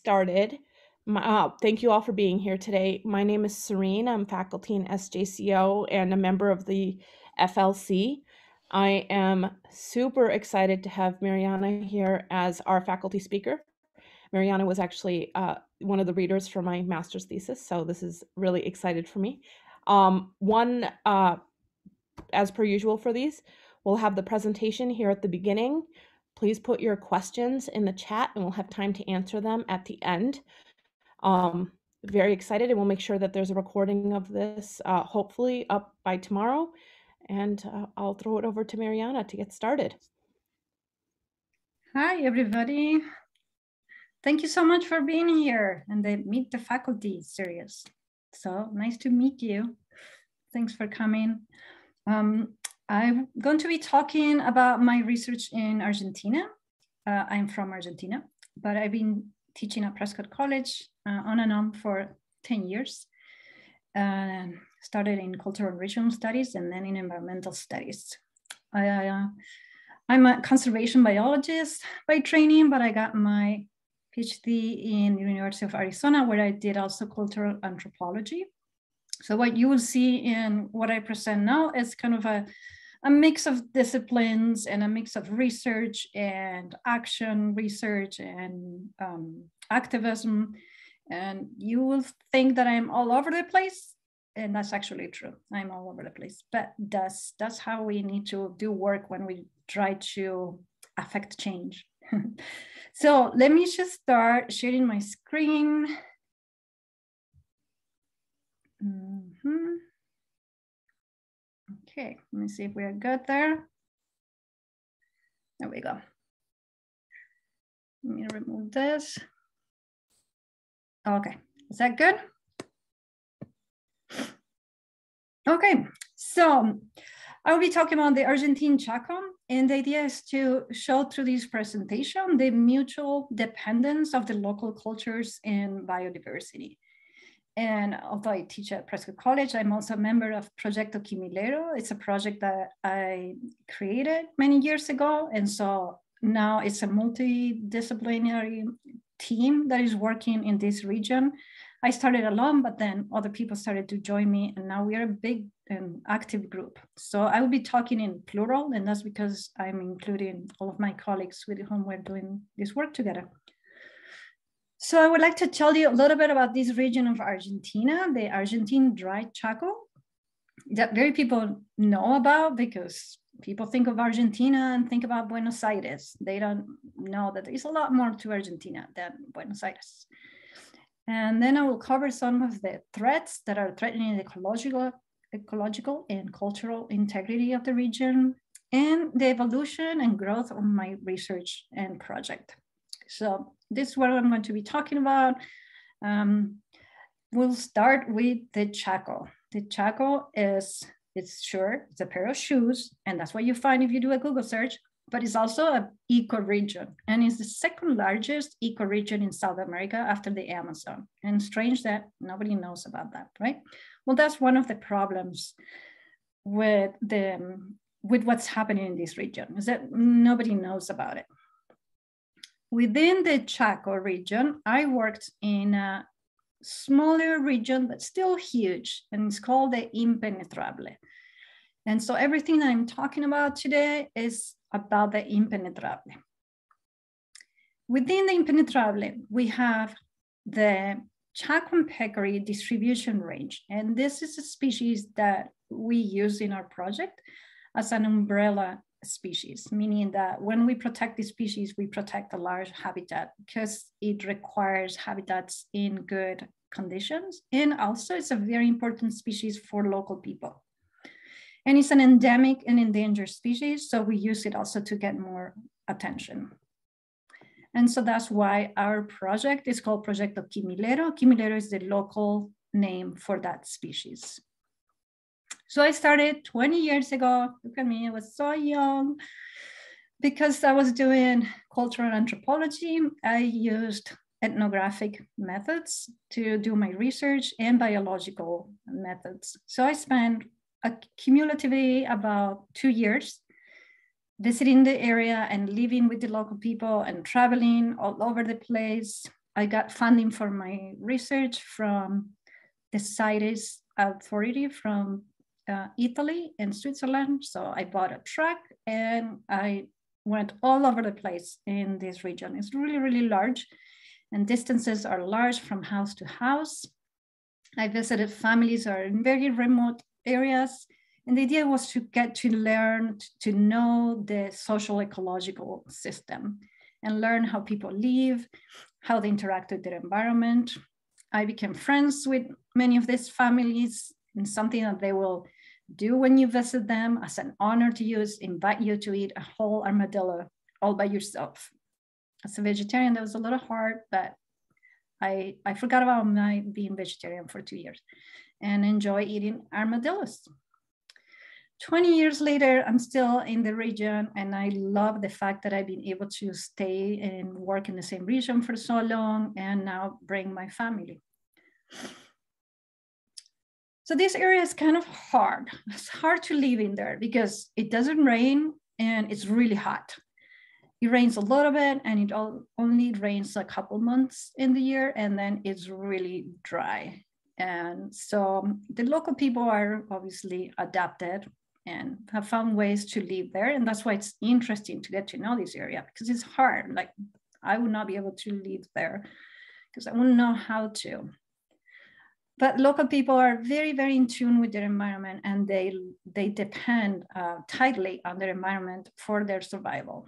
started, my, uh, thank you all for being here today. My name is Serene. I'm faculty in SJCO and a member of the FLC. I am super excited to have Mariana here as our faculty speaker. Mariana was actually uh, one of the readers for my master's thesis, so this is really excited for me. Um, one, uh, as per usual for these, we'll have the presentation here at the beginning. Please put your questions in the chat and we'll have time to answer them at the end. Um, very excited and we'll make sure that there's a recording of this uh, hopefully up by tomorrow. And uh, I'll throw it over to Mariana to get started. Hi, everybody. Thank you so much for being here and the Meet the Faculty series. So nice to meet you. Thanks for coming. Um, I'm going to be talking about my research in Argentina. Uh, I'm from Argentina, but I've been teaching at Prescott College uh, on and on for 10 years. Uh, started in cultural and regional studies and then in environmental studies. I, uh, I'm a conservation biologist by training, but I got my PhD in the University of Arizona, where I did also cultural anthropology. So what you will see in what I present now is kind of a, a mix of disciplines and a mix of research and action research and um, activism. And you will think that I'm all over the place. And that's actually true. I'm all over the place. But that's that's how we need to do work when we try to affect change. So let me just start sharing my screen. Mm -hmm. Okay, let me see if we are good there. There we go. Let me remove this. Okay, is that good? Okay, so I will be talking about the Argentine Chaco, and the idea is to show through this presentation the mutual dependence of the local cultures and biodiversity. And although I teach at Prescott College, I'm also a member of Proyecto Quimilero. It's a project that I created many years ago. And so now it's a multidisciplinary team that is working in this region. I started alone, but then other people started to join me, and now we are a big and active group. So I will be talking in plural, and that's because I'm including all of my colleagues with whom we're doing this work together. So I would like to tell you a little bit about this region of Argentina, the Argentine dry Chaco, that very people know about because people think of Argentina and think about Buenos Aires. They don't know that there's a lot more to Argentina than Buenos Aires. And then I will cover some of the threats that are threatening the ecological ecological and cultural integrity of the region, and the evolution and growth of my research and project. So this is what I'm going to be talking about. Um, we'll start with the Chaco. The Chaco is, it's sure, it's a pair of shoes, and that's what you find if you do a Google search, but it's also an ecoregion, and it's the second largest ecoregion in South America after the Amazon. And strange that nobody knows about that, right? Well, that's one of the problems with the with what's happening in this region is that nobody knows about it. Within the Chaco region, I worked in a smaller region, but still huge, and it's called the Impenetrable. And so everything that I'm talking about today is about the Impenetrable. Within the Impenetrable, we have the Chaco peccary distribution range. And this is a species that we use in our project as an umbrella species, meaning that when we protect the species, we protect a large habitat because it requires habitats in good conditions. And also it's a very important species for local people. And it's an endemic and endangered species, so we use it also to get more attention. And so that's why our project is called Proyecto Quimilero. Quimilero is the local name for that species. So I started 20 years ago. Look at me, I was so young. Because I was doing cultural anthropology, I used ethnographic methods to do my research and biological methods. So I spent cumulatively about two years visiting the area and living with the local people and traveling all over the place I got funding for my research from the CITES authority from uh, Italy and Switzerland. So I bought a truck and I went all over the place in this region. It's really, really large and distances are large from house to house. I visited families are in very remote areas. And the idea was to get to learn to know the social ecological system and learn how people live, how they interact with their environment. I became friends with many of these families and something that they will do when you visit them as an honor to you is invite you to eat a whole armadillo all by yourself. As a vegetarian, that was a little hard, but I, I forgot about my being vegetarian for two years and enjoy eating armadillos. 20 years later, I'm still in the region and I love the fact that I've been able to stay and work in the same region for so long and now bring my family. So this area is kind of hard. It's hard to live in there because it doesn't rain and it's really hot. It rains a little bit and it all, only rains a couple months in the year and then it's really dry. And so the local people are obviously adapted and have found ways to live there. And that's why it's interesting to get to know this area because it's hard. Like I would not be able to live there because I wouldn't know how to but local people are very, very in tune with their environment and they, they depend uh, tightly on their environment for their survival.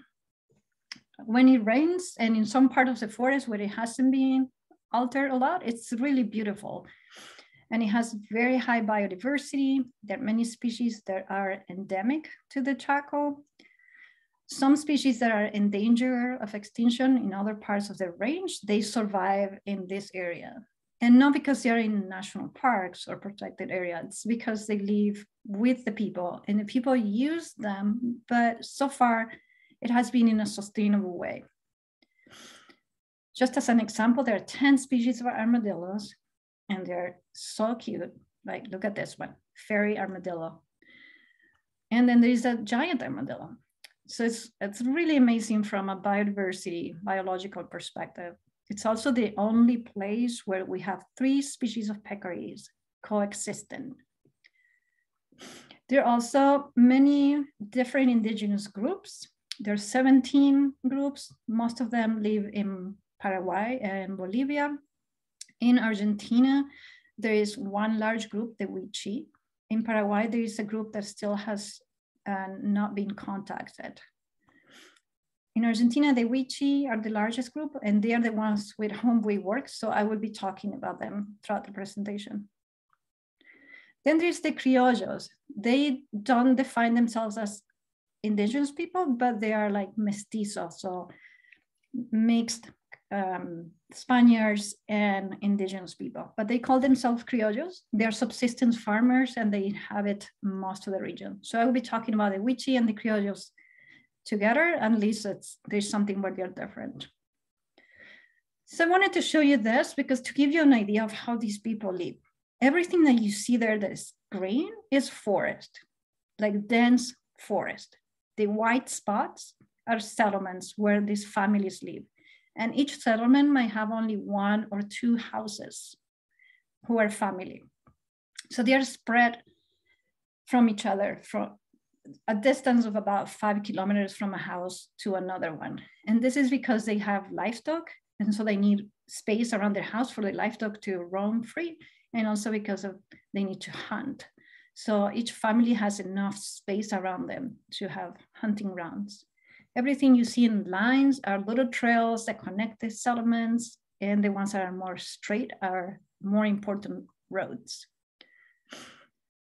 When it rains and in some part of the forest where it hasn't been altered a lot, it's really beautiful. And it has very high biodiversity. There are many species that are endemic to the Chaco. Some species that are in danger of extinction in other parts of the range, they survive in this area and not because they're in national parks or protected areas, because they live with the people and the people use them, but so far it has been in a sustainable way. Just as an example, there are 10 species of armadillos and they're so cute. Like, look at this one, fairy armadillo. And then there's a giant armadillo. So it's, it's really amazing from a biodiversity, biological perspective. It's also the only place where we have three species of peccaries coexisting. There are also many different indigenous groups. There are 17 groups. Most of them live in Paraguay and Bolivia. In Argentina, there is one large group, the Wichi. In Paraguay, there is a group that still has uh, not been contacted. In Argentina, the Wichi are the largest group and they are the ones with whom we work. So I will be talking about them throughout the presentation. Then there's the criollos. They don't define themselves as indigenous people, but they are like mestizos, so mixed um, Spaniards and indigenous people. But they call themselves criollos. They're subsistence farmers and they inhabit most of the region. So I will be talking about the Wichi and the criollos together, least it's, there's something where they're different. So I wanted to show you this because to give you an idea of how these people live, everything that you see there that is green is forest, like dense forest. The white spots are settlements where these families live. And each settlement might have only one or two houses who are family. So they are spread from each other from a distance of about five kilometers from a house to another one. And this is because they have livestock. And so they need space around their house for the livestock to roam free. And also because of they need to hunt. So each family has enough space around them to have hunting grounds. Everything you see in lines are little trails that connect the settlements, and the ones that are more straight are more important roads.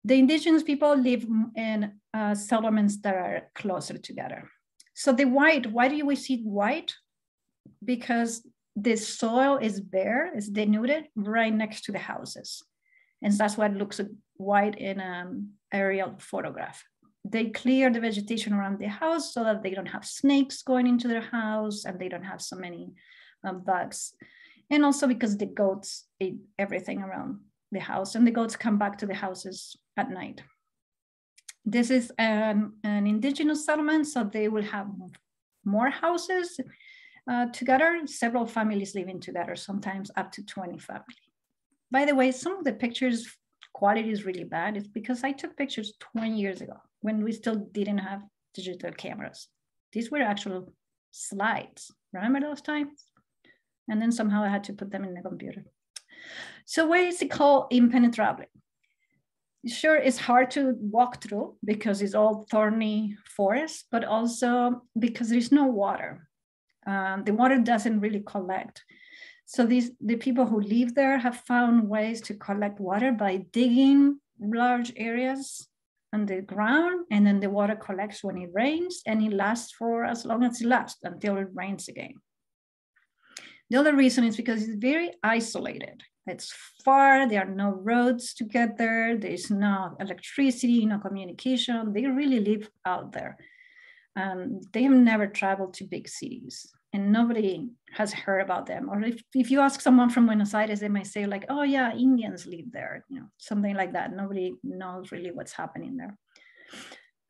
The indigenous people live in uh, settlements that are closer together. So the white, why do we see white? Because the soil is bare, is denuded right next to the houses. And that's what looks white in an aerial photograph. They clear the vegetation around the house so that they don't have snakes going into their house and they don't have so many um, bugs. And also because the goats eat everything around the house and the goats come back to the houses at night. This is an, an indigenous settlement, so they will have more houses uh, together, several families living together, sometimes up to 20 families. By the way, some of the pictures quality is really bad. It's because I took pictures 20 years ago when we still didn't have digital cameras. These were actual slides. Remember those times? And then somehow I had to put them in the computer. So why is it called impenetrable? Sure, it's hard to walk through because it's all thorny forest, but also because there's no water. Um, the water doesn't really collect. So these the people who live there have found ways to collect water by digging large areas underground, and then the water collects when it rains, and it lasts for as long as it lasts until it rains again. The other reason is because it's very isolated. It's far, there are no roads to get there, there's no electricity, no communication. They really live out there. Um, they have never traveled to big cities and nobody has heard about them. Or if, if you ask someone from Buenos Aires, they might say like, oh yeah, Indians live there, you know, something like that. Nobody knows really what's happening there.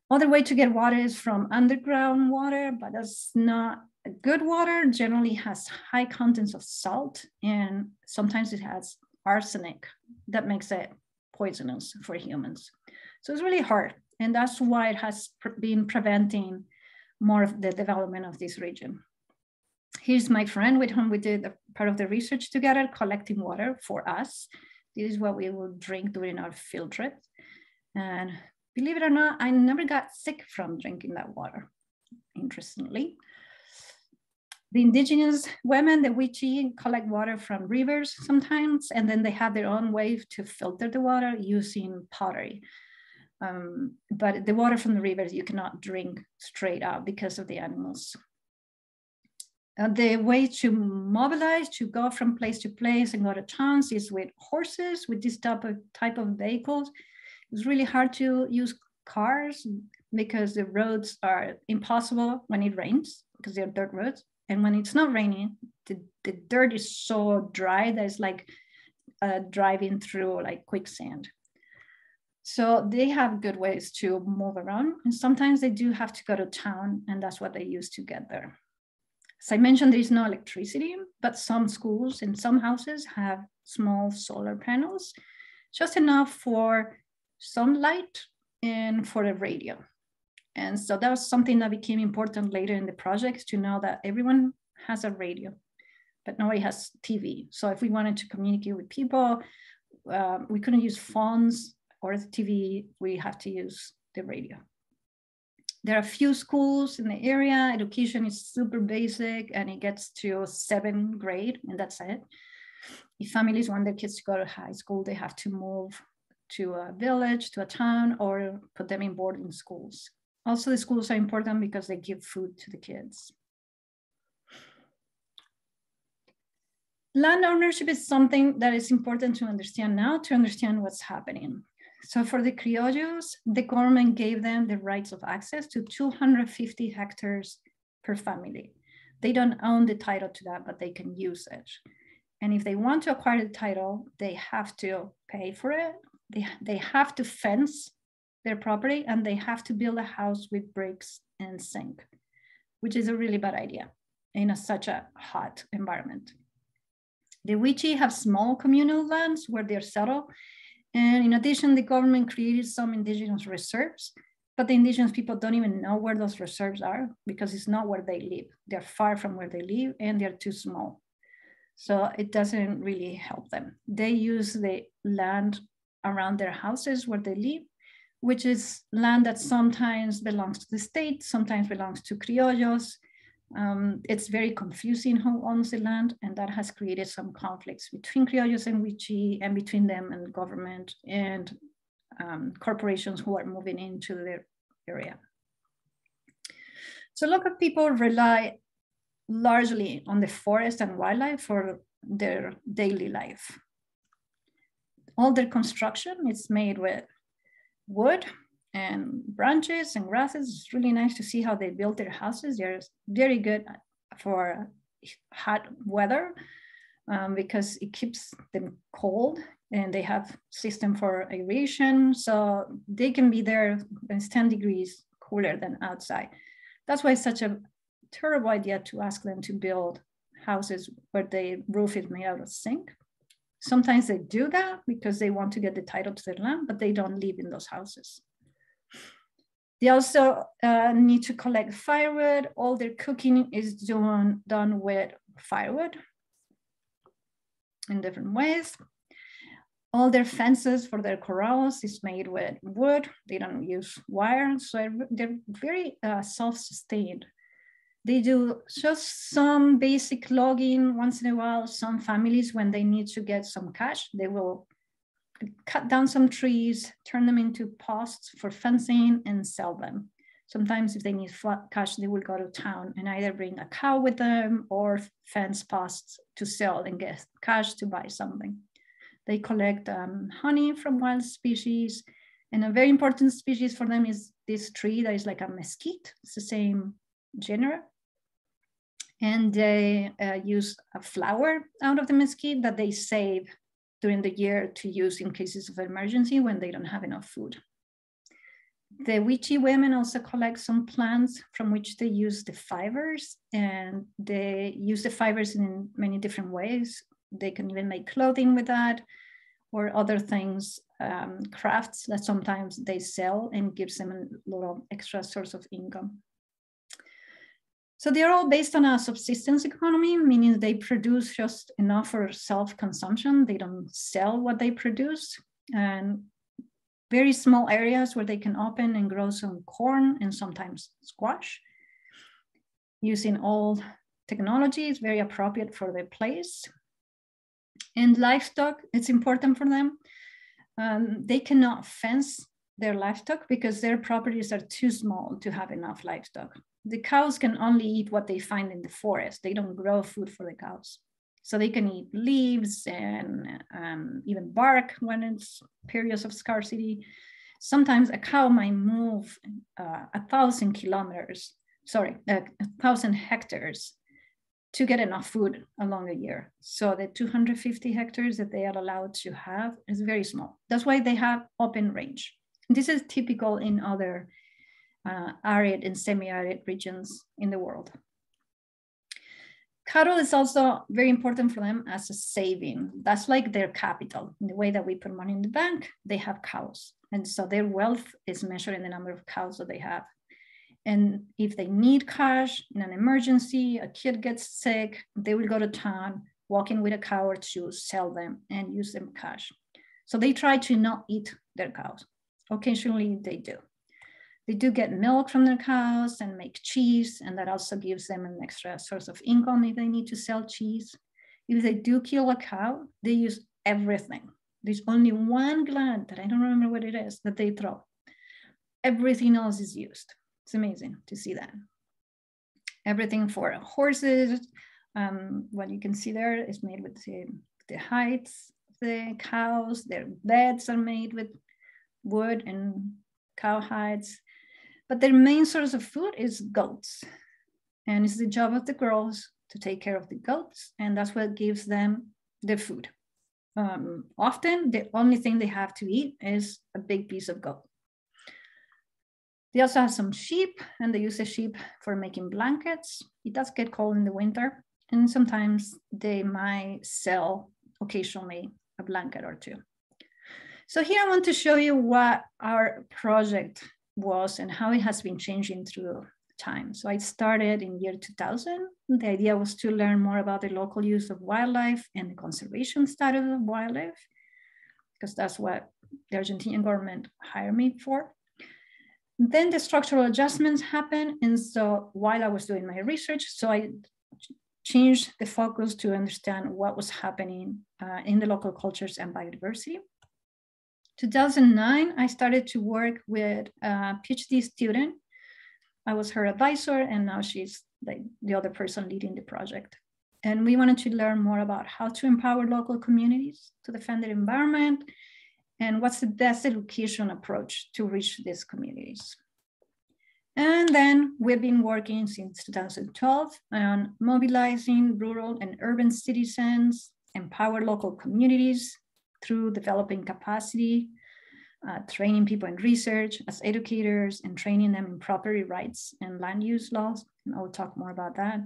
Other way to get water is from underground water, but that's not good water generally has high contents of salt and sometimes it has arsenic that makes it poisonous for humans. So it's really hard. And that's why it has been preventing more of the development of this region. Here's my friend with whom we did part of the research together, collecting water for us. This is what we will drink during our field trip. And believe it or not, I never got sick from drinking that water, interestingly. The indigenous women, the Wichi, collect water from rivers sometimes, and then they have their own way to filter the water using pottery. Um, but the water from the rivers you cannot drink straight out because of the animals. Uh, the way to mobilize, to go from place to place and go to towns is with horses, with this type of, type of vehicles. It's really hard to use cars because the roads are impossible when it rains because they're dirt roads. And when it's not raining, the, the dirt is so dry that it's like uh, driving through like quicksand. So they have good ways to move around. And sometimes they do have to go to town, and that's what they use to get there. As I mentioned, there is no electricity, but some schools and some houses have small solar panels, just enough for some light and for a radio. And so that was something that became important later in the project to know that everyone has a radio, but nobody has TV. So if we wanted to communicate with people, uh, we couldn't use phones or the TV, we have to use the radio. There are a few schools in the area. Education is super basic and it gets to seventh grade and that's it. If families want their kids to go to high school, they have to move to a village, to a town, or put them in boarding schools. Also, the schools are important because they give food to the kids. Land ownership is something that is important to understand now to understand what's happening. So for the criollos, the government gave them the rights of access to 250 hectares per family. They don't own the title to that, but they can use it. And if they want to acquire the title, they have to pay for it. They, they have to fence their property and they have to build a house with bricks and zinc, which is a really bad idea in a, such a hot environment. The Wichi have small communal lands where they're settled. And in addition, the government created some indigenous reserves, but the indigenous people don't even know where those reserves are because it's not where they live. They're far from where they live and they're too small. So it doesn't really help them. They use the land around their houses where they live which is land that sometimes belongs to the state, sometimes belongs to criollos. Um, it's very confusing who owns the land, and that has created some conflicts between criollos and Wichi, and between them and government and um, corporations who are moving into their area. So local people rely largely on the forest and wildlife for their daily life. All their construction is made with wood and branches and grasses. It's really nice to see how they built their houses. They're very good for hot weather um, because it keeps them cold and they have system for aeration. So they can be there it's 10 degrees cooler than outside. That's why it's such a terrible idea to ask them to build houses where the roof is made out of zinc. Sometimes they do that because they want to get the title to their land, but they don't live in those houses. They also uh, need to collect firewood. All their cooking is doing, done with firewood in different ways. All their fences for their corrals is made with wood. They don't use wire, so they're very uh, self-sustained. They do just some basic logging once in a while. Some families, when they need to get some cash, they will cut down some trees, turn them into posts for fencing and sell them. Sometimes if they need cash, they will go to town and either bring a cow with them or fence posts to sell and get cash to buy something. They collect um, honey from wild species. And a very important species for them is this tree that is like a mesquite. It's the same genera and they uh, use a flour out of the mesquite that they save during the year to use in cases of emergency when they don't have enough food. The Wichi women also collect some plants from which they use the fibers and they use the fibers in many different ways. They can even make clothing with that or other things, um, crafts that sometimes they sell and gives them a little extra source of income. So they're all based on a subsistence economy, meaning they produce just enough for self-consumption. They don't sell what they produce. And very small areas where they can open and grow some corn and sometimes squash. Using old technology is very appropriate for their place. And livestock, it's important for them. Um, they cannot fence their livestock because their properties are too small to have enough livestock the cows can only eat what they find in the forest. They don't grow food for the cows. So they can eat leaves and um, even bark when it's periods of scarcity. Sometimes a cow might move uh, a thousand kilometers, sorry, a, a thousand hectares to get enough food along a year. So the 250 hectares that they are allowed to have is very small. That's why they have open range. This is typical in other uh, arid and semi-arid regions in the world. Cattle is also very important for them as a saving. That's like their capital. In the way that we put money in the bank, they have cows. And so their wealth is measured in the number of cows that they have. And if they need cash in an emergency, a kid gets sick, they will go to town, walk in with a cow or two, sell them and use them cash. So they try to not eat their cows. Occasionally they do. They do get milk from their cows and make cheese, and that also gives them an extra source of income if they need to sell cheese. If they do kill a cow, they use everything. There's only one gland that I don't remember what it is that they throw. Everything else is used. It's amazing to see that. Everything for horses, um, what you can see there is made with the, the hides the cows. Their beds are made with wood and cow hides. But their main source of food is goats. And it's the job of the girls to take care of the goats. And that's what gives them the food. Um, often, the only thing they have to eat is a big piece of goat. They also have some sheep, and they use the sheep for making blankets. It does get cold in the winter, and sometimes they might sell occasionally a blanket or two. So here I want to show you what our project was and how it has been changing through time. So I started in year 2000. The idea was to learn more about the local use of wildlife and the conservation status of wildlife, because that's what the Argentinian government hired me for. Then the structural adjustments happened. And so while I was doing my research, so I changed the focus to understand what was happening uh, in the local cultures and biodiversity. 2009, I started to work with a PhD student. I was her advisor, and now she's like the other person leading the project. And we wanted to learn more about how to empower local communities to defend their environment and what's the best education approach to reach these communities. And then we've been working since 2012 on mobilizing rural and urban citizens, empower local communities, through developing capacity, uh, training people in research as educators, and training them in property rights and land use laws, and I'll talk more about that.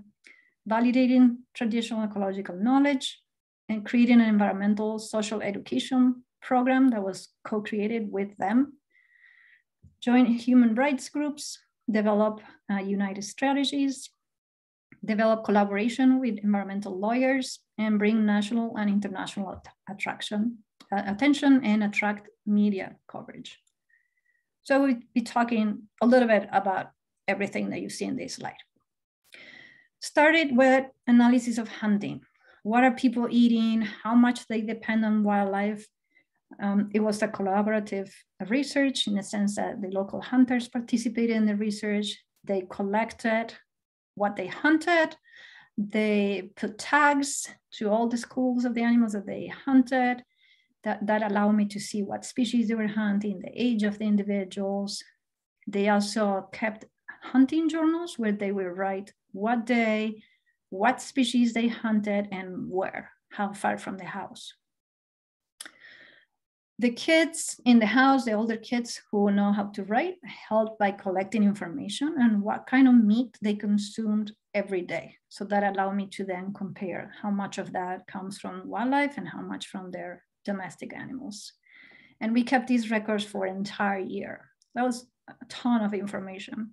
Validating traditional ecological knowledge and creating an environmental social education program that was co-created with them. Join human rights groups, develop uh, united strategies, develop collaboration with environmental lawyers, and bring national and international attraction, attention and attract media coverage. So we'll be talking a little bit about everything that you see in this slide. Started with analysis of hunting. What are people eating? How much they depend on wildlife? Um, it was a collaborative research in the sense that the local hunters participated in the research. They collected what they hunted. They put tags to all the schools of the animals that they hunted. That, that allowed me to see what species they were hunting, the age of the individuals. They also kept hunting journals where they would write what day, what species they hunted, and where, how far from the house the kids in the house, the older kids who know how to write, helped by collecting information and what kind of meat they consumed every day. So that allowed me to then compare how much of that comes from wildlife and how much from their domestic animals. And we kept these records for an entire year. That was a ton of information.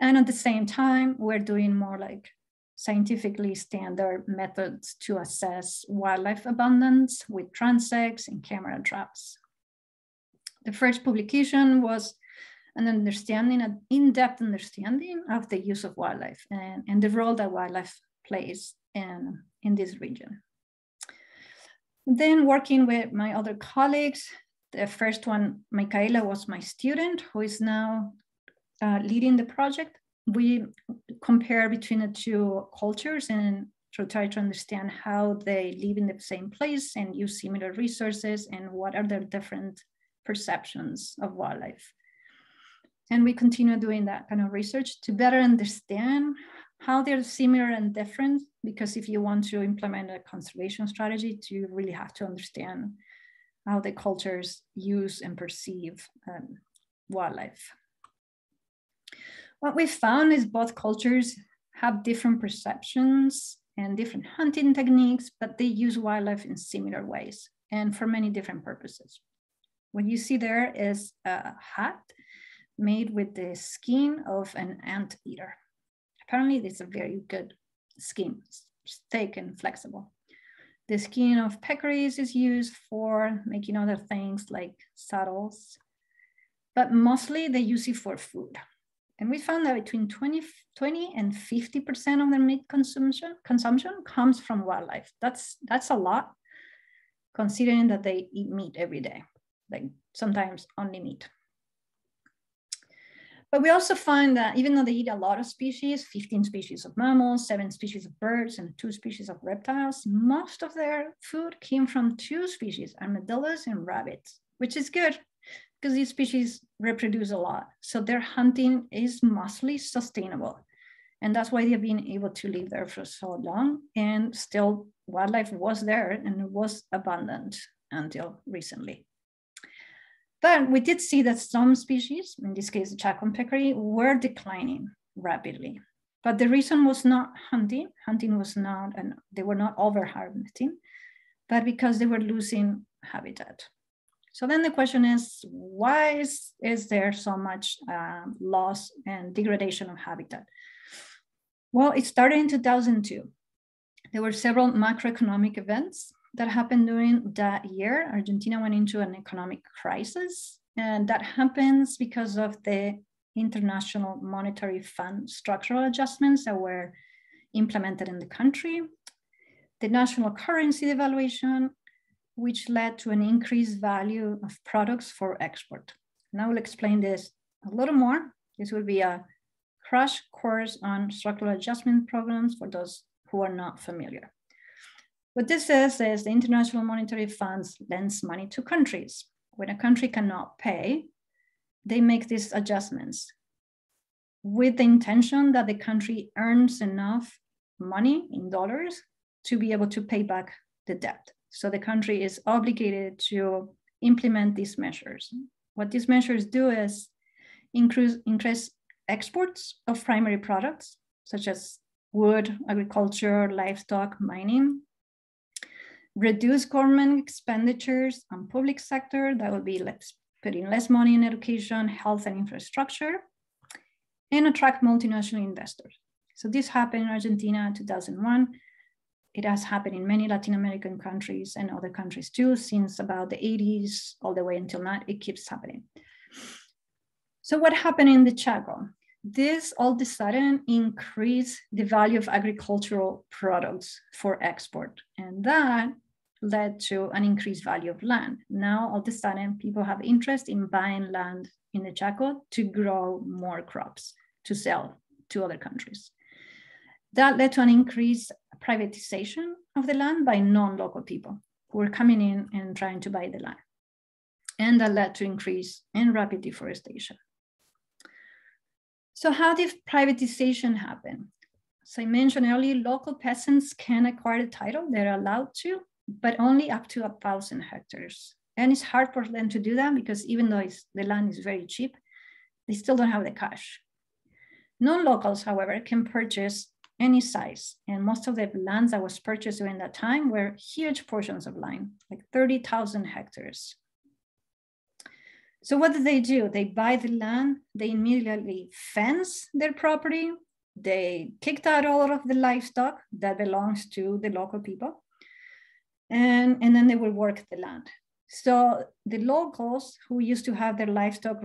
And at the same time, we're doing more like scientifically standard methods to assess wildlife abundance with transects and camera traps. The first publication was an understanding, an in-depth understanding of the use of wildlife and, and the role that wildlife plays in, in this region. Then working with my other colleagues, the first one, Michaela was my student who is now uh, leading the project we compare between the two cultures and to try to understand how they live in the same place and use similar resources and what are their different perceptions of wildlife. And we continue doing that kind of research to better understand how they're similar and different, because if you want to implement a conservation strategy, you really have to understand how the cultures use and perceive um, wildlife. What we found is both cultures have different perceptions and different hunting techniques, but they use wildlife in similar ways and for many different purposes. What you see there is a hat made with the skin of an anteater. Apparently, it's a very good skin, thick and flexible. The skin of peccaries is used for making other things like saddles, but mostly they use it for food. And we found that between 20, 20 and 50% of their meat consumption, consumption comes from wildlife. That's, that's a lot considering that they eat meat every day, like sometimes only meat. But we also find that even though they eat a lot of species, 15 species of mammals, seven species of birds, and two species of reptiles, most of their food came from two species, armadillos and rabbits, which is good because these species reproduce a lot. So their hunting is mostly sustainable. And that's why they've been able to live there for so long. And still, wildlife was there and it was abundant until recently. But we did see that some species, in this case, the Chaco peccary, were declining rapidly. But the reason was not hunting. Hunting was not, and they were not over harvesting, but because they were losing habitat. So then the question is, why is, is there so much uh, loss and degradation of habitat? Well, it started in 2002. There were several macroeconomic events that happened during that year. Argentina went into an economic crisis, and that happens because of the International Monetary Fund structural adjustments that were implemented in the country, the national currency devaluation, which led to an increased value of products for export. Now I will explain this a little more. This will be a crash course on structural adjustment programs for those who are not familiar. What this says is the International Monetary Funds lends money to countries. When a country cannot pay, they make these adjustments with the intention that the country earns enough money in dollars to be able to pay back the debt. So the country is obligated to implement these measures. What these measures do is increase, increase exports of primary products such as wood, agriculture, livestock, mining. Reduce government expenditures on public sector, that would be putting less money in education, health and infrastructure, and attract multinational investors. So this happened in Argentina in 2001. It has happened in many Latin American countries and other countries too, since about the 80s all the way until now, it keeps happening. So what happened in the Chaco? This all of a sudden increased the value of agricultural products for export. And that led to an increased value of land. Now all of a sudden people have interest in buying land in the Chaco to grow more crops to sell to other countries. That led to an increased privatization of the land by non-local people who were coming in and trying to buy the land. And that led to increase in rapid deforestation. So how did privatization happen? As I mentioned earlier, local peasants can acquire the title, they're allowed to, but only up to a thousand hectares. And it's hard for them to do that because even though the land is very cheap, they still don't have the cash. Non-locals, however, can purchase any size. And most of the lands that was purchased during that time were huge portions of land, like 30,000 hectares. So what do they do? They buy the land, they immediately fence their property, they kicked out all of the livestock that belongs to the local people, and, and then they will work the land. So the locals who used to have their livestock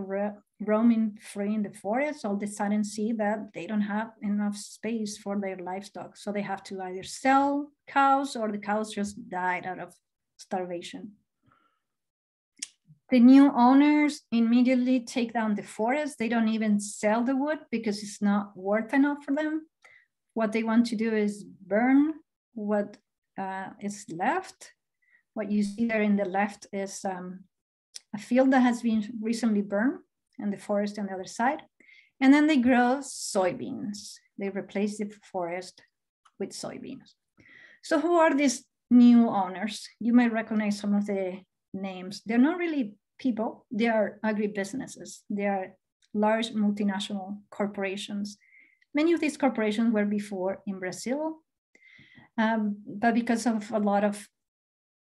roaming free in the forest all of a sudden see that they don't have enough space for their livestock. So they have to either sell cows or the cows just died out of starvation. The new owners immediately take down the forest. They don't even sell the wood because it's not worth enough for them. What they want to do is burn what uh, is left. What you see there in the left is um, a field that has been recently burned and the forest on the other side. And then they grow soybeans. They replace the forest with soybeans. So who are these new owners? You might recognize some of the names. They're not really people, they are agribusinesses. They are large multinational corporations. Many of these corporations were before in Brazil, um, but because of a lot of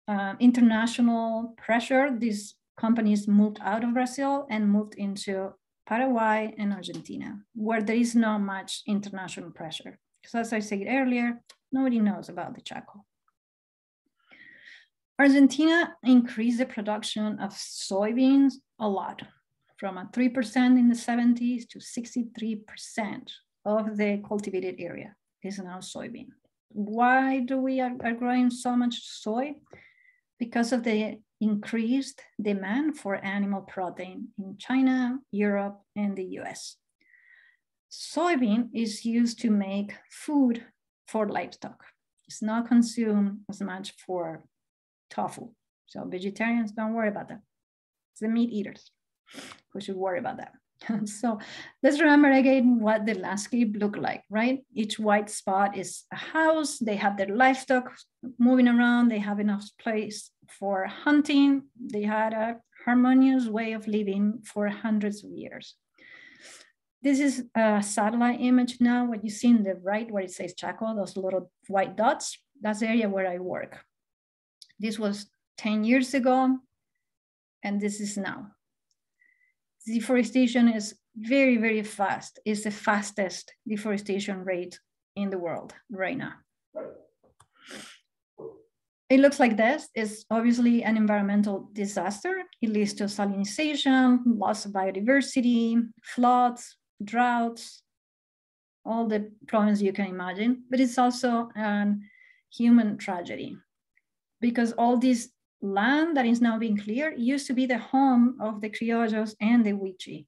uh, international pressure, these companies moved out of Brazil and moved into Paraguay and Argentina, where there is not much international pressure. So as I said earlier, nobody knows about the Chaco. Argentina increased the production of soybeans a lot, from a 3% in the 70s to 63% of the cultivated area is now soybean. Why do we are, are growing so much soy? Because of the increased demand for animal protein in China, Europe, and the US. Soybean is used to make food for livestock. It's not consumed as much for tofu. So vegetarians, don't worry about that. It's the meat eaters who should worry about that. so let's remember again what the landscape looked like, right? Each white spot is a house. They have their livestock moving around. They have enough place for hunting. They had a harmonious way of living for hundreds of years. This is a satellite image now. What you see in the right where it says Chaco, those little white dots, that's the area where I work. This was 10 years ago, and this is now. Deforestation is very, very fast. It's the fastest deforestation rate in the world right now. It looks like this. It's obviously an environmental disaster. It leads to salinization, loss of biodiversity, floods, droughts, all the problems you can imagine. But it's also a human tragedy because all this land that is now being cleared used to be the home of the criollos and the Wichi.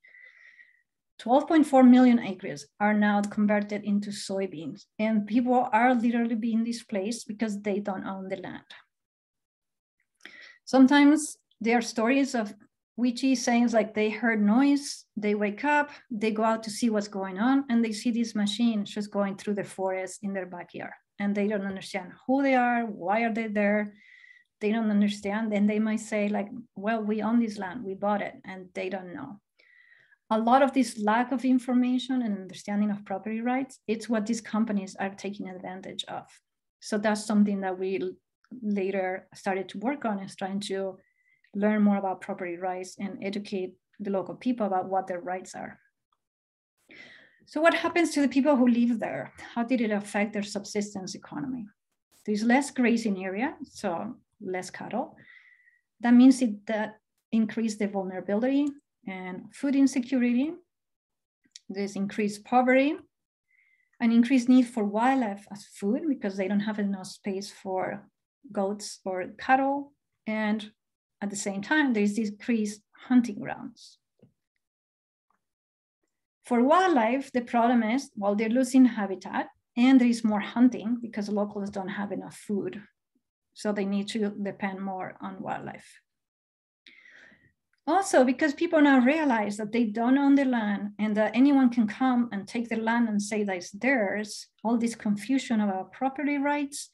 12.4 million acres are now converted into soybeans, and people are literally being displaced because they don't own the land. Sometimes there are stories of Wichi saying like they heard noise, they wake up, they go out to see what's going on, and they see this machine just going through the forest in their backyard, and they don't understand who they are, why are they there, they don't understand, then they might say like, well, we own this land, we bought it, and they don't know. a lot of this lack of information and understanding of property rights, it's what these companies are taking advantage of. So that's something that we later started to work on is trying to learn more about property rights and educate the local people about what their rights are. So what happens to the people who live there? How did it affect their subsistence economy? There's less grazing area, so less cattle. That means it that increase the vulnerability and food insecurity. There's increased poverty, an increased need for wildlife as food because they don't have enough space for goats or cattle. And at the same time, there's decreased hunting grounds. For wildlife, the problem is, well, they're losing habitat and there is more hunting because locals don't have enough food. So they need to depend more on wildlife. Also, because people now realize that they don't own the land and that anyone can come and take the land and say that it's theirs, all this confusion about property rights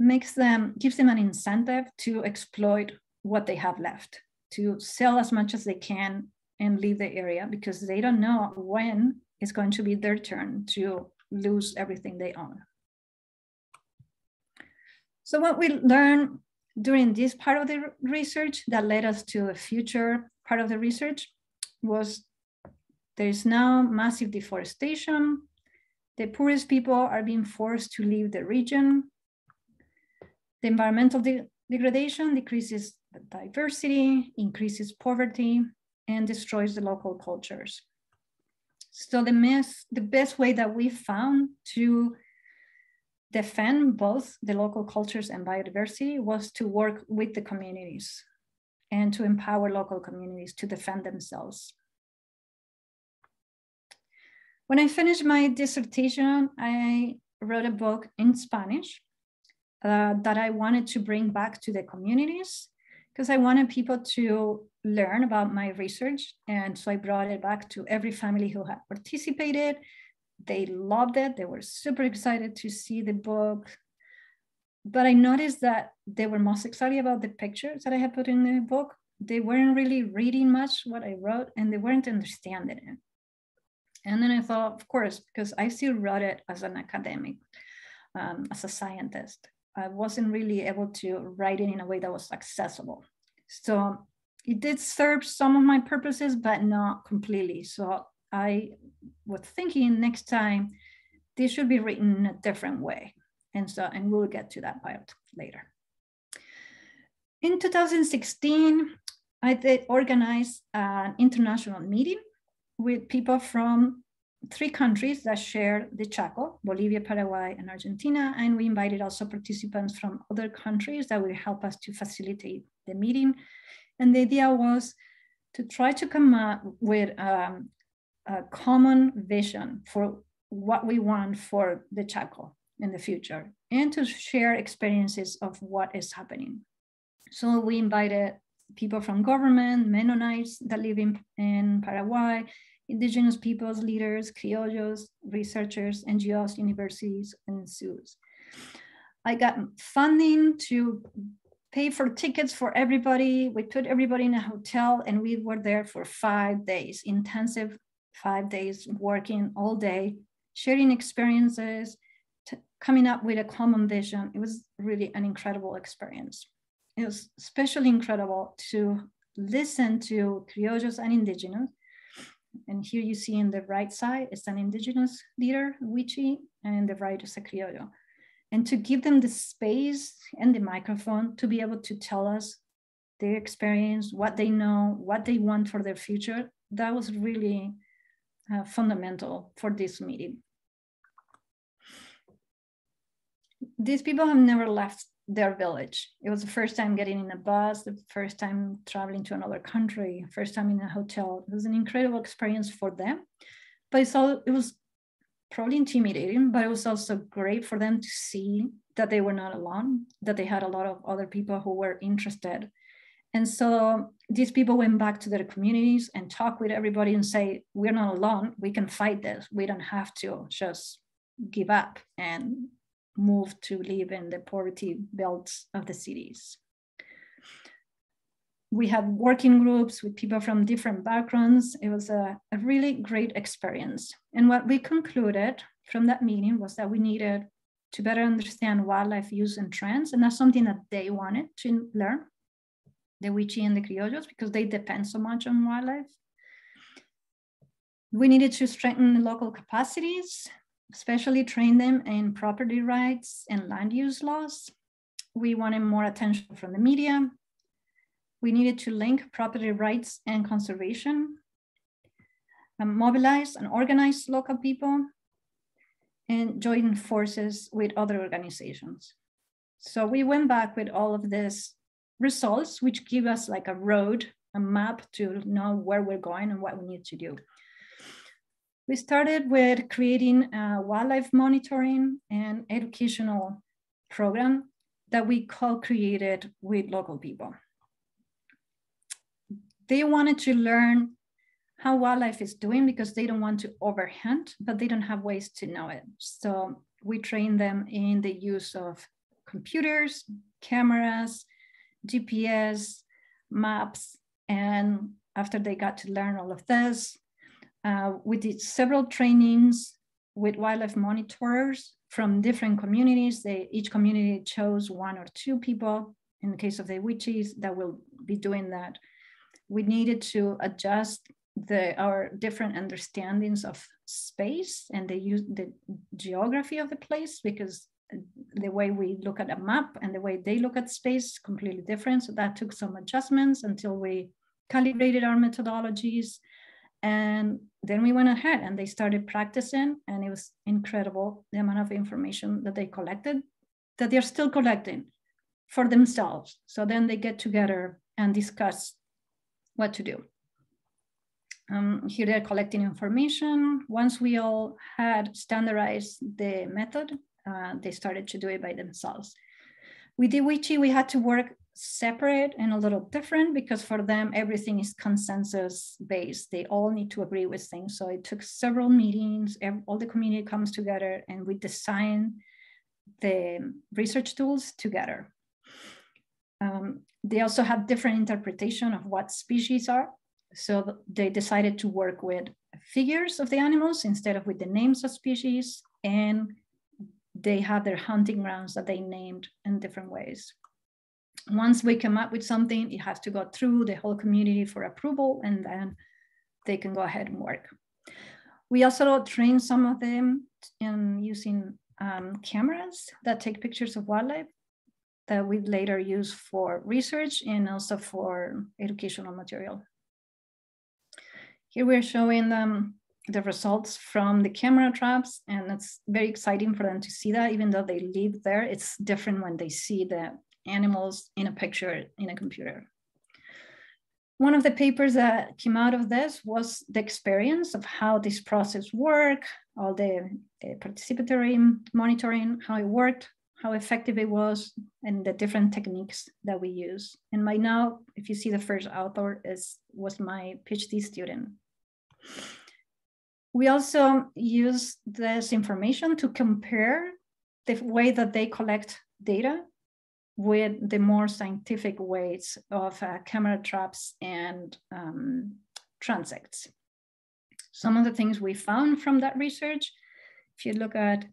makes them, gives them an incentive to exploit what they have left, to sell as much as they can and leave the area because they don't know when it's going to be their turn to lose everything they own. So what we learned during this part of the research that led us to the future part of the research was there is now massive deforestation. The poorest people are being forced to leave the region. The environmental de degradation decreases diversity, increases poverty, and destroys the local cultures. So the, mes- the best way that we found to defend both the local cultures and biodiversity was to work with the communities and to empower local communities to defend themselves. When I finished my dissertation, I wrote a book in Spanish uh, that I wanted to bring back to the communities because I wanted people to learn about my research. And so I brought it back to every family who had participated they loved it. They were super excited to see the book. But I noticed that they were most excited about the pictures that I had put in the book. They weren't really reading much what I wrote and they weren't understanding it. And then I thought, of course, because I still wrote it as an academic, um, as a scientist, I wasn't really able to write it in a way that was accessible. So it did serve some of my purposes, but not completely. So I was thinking next time this should be written in a different way. And so, and we'll get to that part later. In 2016, I did organize an international meeting with people from three countries that share the Chaco, Bolivia, Paraguay, and Argentina. And we invited also participants from other countries that will help us to facilitate the meeting. And the idea was to try to come up with um, a common vision for what we want for the Chaco in the future and to share experiences of what is happening. So we invited people from government, Mennonites that live in, in Paraguay, indigenous peoples, leaders, criollos, researchers, NGOs, universities, and zoos. I got funding to pay for tickets for everybody. We put everybody in a hotel and we were there for five days, intensive five days working all day, sharing experiences, coming up with a common vision. It was really an incredible experience. It was especially incredible to listen to criollos and indigenous. And here you see in the right side, it's an indigenous leader, Wichi, and the right is a criollo. And to give them the space and the microphone to be able to tell us their experience, what they know, what they want for their future, that was really uh, fundamental for this meeting. These people have never left their village. It was the first time getting in a bus, the first time traveling to another country, first time in a hotel. It was an incredible experience for them, but it's all, it was probably intimidating, but it was also great for them to see that they were not alone, that they had a lot of other people who were interested and so these people went back to their communities and talked with everybody and say, we're not alone, we can fight this. We don't have to just give up and move to live in the poverty belts of the cities. we had working groups with people from different backgrounds. It was a, a really great experience. And what we concluded from that meeting was that we needed to better understand wildlife use and trends. And that's something that they wanted to learn, the Wichi and the Criollos, because they depend so much on wildlife. We needed to strengthen local capacities, especially train them in property rights and land use laws. We wanted more attention from the media. We needed to link property rights and conservation, and mobilize and organize local people, and join forces with other organizations. So we went back with all of these results, which give us like a road, a map to know where we're going and what we need to do. We started with creating a wildlife monitoring and educational program that we co-created with local people. They wanted to learn how wildlife is doing because they don't want to overhunt, but they don't have ways to know it. So we train them in the use of computers, cameras, GPS, maps, and after they got to learn all of this, uh, we did several trainings with wildlife monitors from different communities. They, each community chose one or two people. In the case of the Wichis, that will be doing that. We needed to adjust the our different understandings of space and the use the geography of the place because the way we look at a map and the way they look at space completely different. So that took some adjustments until we calibrated our methodologies. And then we went ahead and they started practicing and it was incredible the amount of information that they collected that they're still collecting for themselves. So then they get together and discuss what to do. Um, here they're collecting information. Once we all had standardized the method, uh, they started to do it by themselves. With the Wichi, we had to work separate and a little different because for them, everything is consensus based. They all need to agree with things. So it took several meetings, all the community comes together and we design the research tools together. Um, they also have different interpretation of what species are. So they decided to work with figures of the animals instead of with the names of species. And they have their hunting grounds that they named in different ways. Once we come up with something, it has to go through the whole community for approval, and then they can go ahead and work. We also train some of them in using um, cameras that take pictures of wildlife that we later use for research and also for educational material. Here we're showing them the results from the camera traps and it's very exciting for them to see that even though they live there, it's different when they see the animals in a picture in a computer. One of the papers that came out of this was the experience of how this process worked, all the, participatory monitoring, how it worked, how effective it was, and the different techniques that we use. And by now, if you see the first author is was my PhD student. We also use this information to compare the way that they collect data with the more scientific ways of uh, camera traps and um, transects. Some of the things we found from that research, if you look at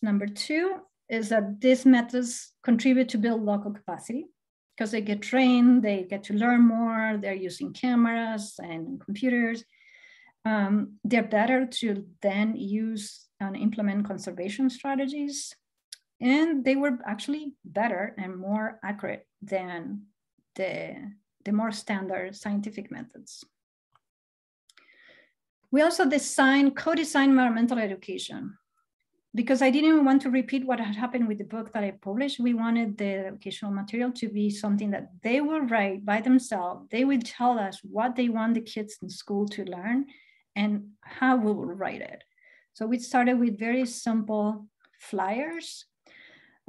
number two, is that these methods contribute to build local capacity because they get trained, they get to learn more, they're using cameras and computers, um, they're better to then use and implement conservation strategies. And they were actually better and more accurate than the, the more standard scientific methods. We also designed, co-designed environmental education because I didn't want to repeat what had happened with the book that I published. We wanted the educational material to be something that they will write by themselves. They would tell us what they want the kids in school to learn and how we will write it. So we started with very simple flyers.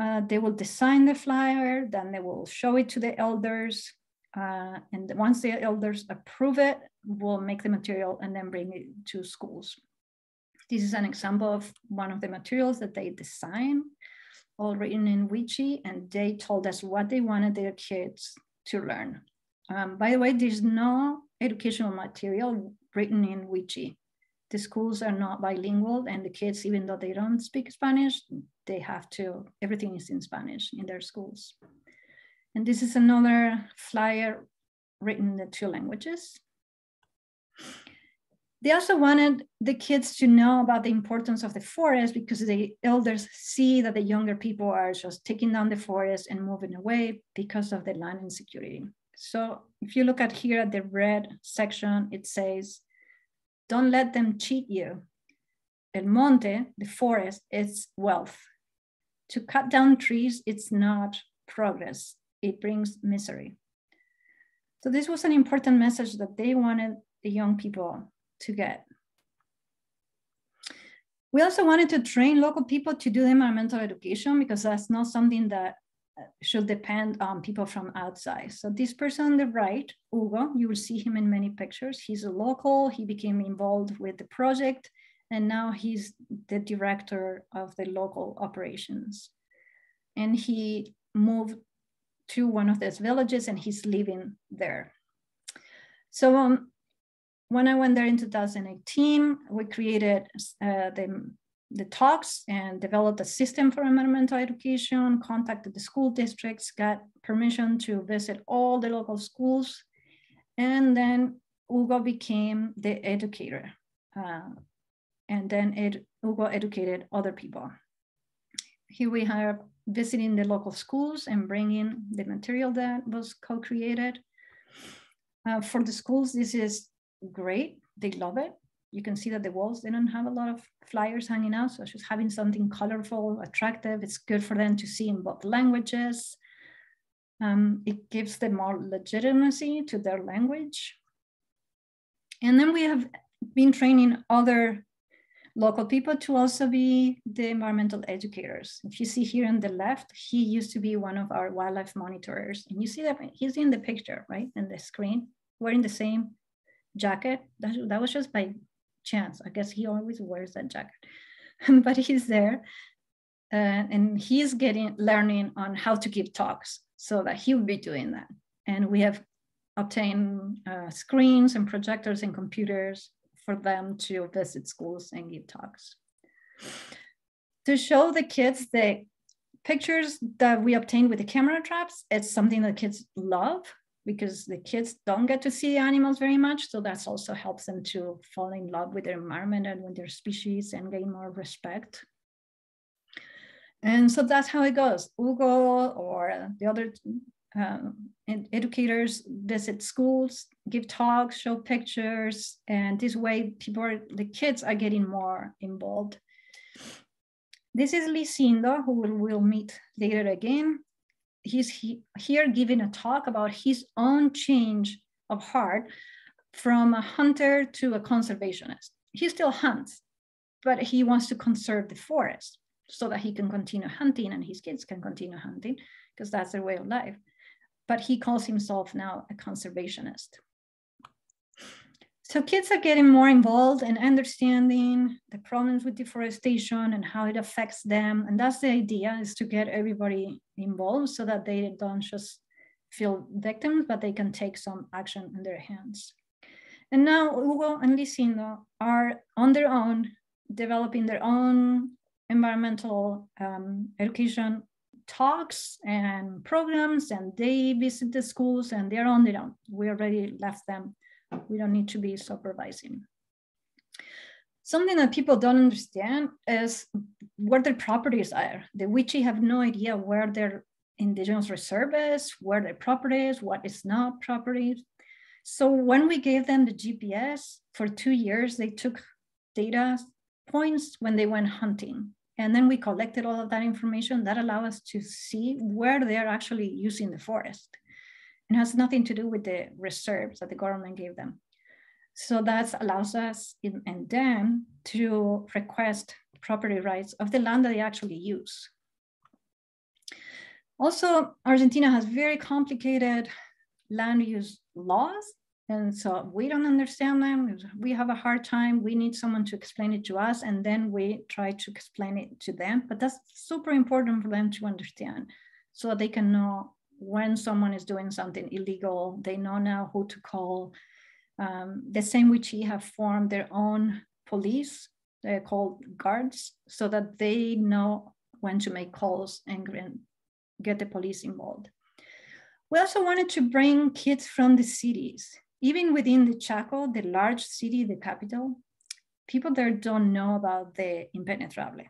Uh, they will design the flyer, then they will show it to the elders. Uh, and once the elders approve it, we'll make the material and then bring it to schools. This is an example of one of the materials that they designed, all written in Wichi, and they told us what they wanted their kids to learn. Um, by the way, there's no educational material written in Wichi. The schools are not bilingual and the kids, even though they don't speak Spanish, they have to, everything is in Spanish in their schools. And this is another flyer written in the two languages. They also wanted the kids to know about the importance of the forest because the elders see that the younger people are just taking down the forest and moving away because of the land insecurity. So if you look at here at the red section, it says, don't let them cheat you. El monte, the forest, is wealth. To cut down trees, it's not progress. It brings misery. So this was an important message that they wanted the young people to get. We also wanted to train local people to do environmental education because that's not something that should depend on people from outside. So this person on the right, Hugo, you will see him in many pictures. He's a local, he became involved with the project, and now he's the director of the local operations. And he moved to one of those villages and he's living there. So um, when I went there in 2018, we created uh, the, the talks and developed a system for environmental education, contacted the school districts, got permission to visit all the local schools. And then Hugo became the educator. Uh, and then ed, Hugo educated other people. Here we have visiting the local schools and bringing the material that was co-created. Uh, for the schools, this is great. They love it. You can see that the walls, they don't have a lot of flyers hanging out. So just having something colorful, attractive, it's good for them to see in both languages. Um, it gives them more legitimacy to their language. And then we have been training other local people to also be the environmental educators. If you see here on the left, he used to be one of our wildlife monitors. And you see that he's in the picture, right, in the screen, wearing the same jacket. That, that was just by chance. I guess he always wears that jacket, but he's there. Uh, and he's getting learning on how to give talks so that he will be doing that. And we have obtained uh, screens and projectors and computers for them to visit schools and give talks. To show the kids the pictures that we obtained with the camera traps, it's something that kids love because the kids don't get to see animals very much. So that also helps them to fall in love with their environment and with their species and gain more respect. And so that's how it goes. Hugo or the other um, educators visit schools, give talks, show pictures, and this way people are, the kids are getting more involved. This is Licindo, who we'll meet later again he's he, here giving a talk about his own change of heart from a hunter to a conservationist. He still hunts, but he wants to conserve the forest so that he can continue hunting and his kids can continue hunting because that's their way of life. But he calls himself now a conservationist. So kids are getting more involved and understanding the problems with deforestation and how it affects them. And that's the idea is to get everybody involved so that they don't just feel victims, but they can take some action in their hands. And now Hugo and Licindo are on their own, developing their own environmental um, education talks and programs, and they visit the schools and they're on their own. We already left them we don't need to be supervising. Something that people don't understand is where their properties are. The Wichi have no idea where their indigenous reserve is, where their property is, what is not property. So when we gave them the GPS for two years, they took data points when they went hunting. And then we collected all of that information that allow us to see where they're actually using the forest. It has nothing to do with the reserves that the government gave them. So that allows us in, and them to request property rights of the land that they actually use. Also, Argentina has very complicated land use laws. And so we don't understand them. We have a hard time. We need someone to explain it to us, and then we try to explain it to them. But that's super important for them to understand so they can know when someone is doing something illegal. They know now who to call. Um, the Wichi have formed their own police, they're called guards, so that they know when to make calls and get the police involved. We also wanted to bring kids from the cities. Even within the Chaco, the large city, the capital, people there don't know about the impenetrable.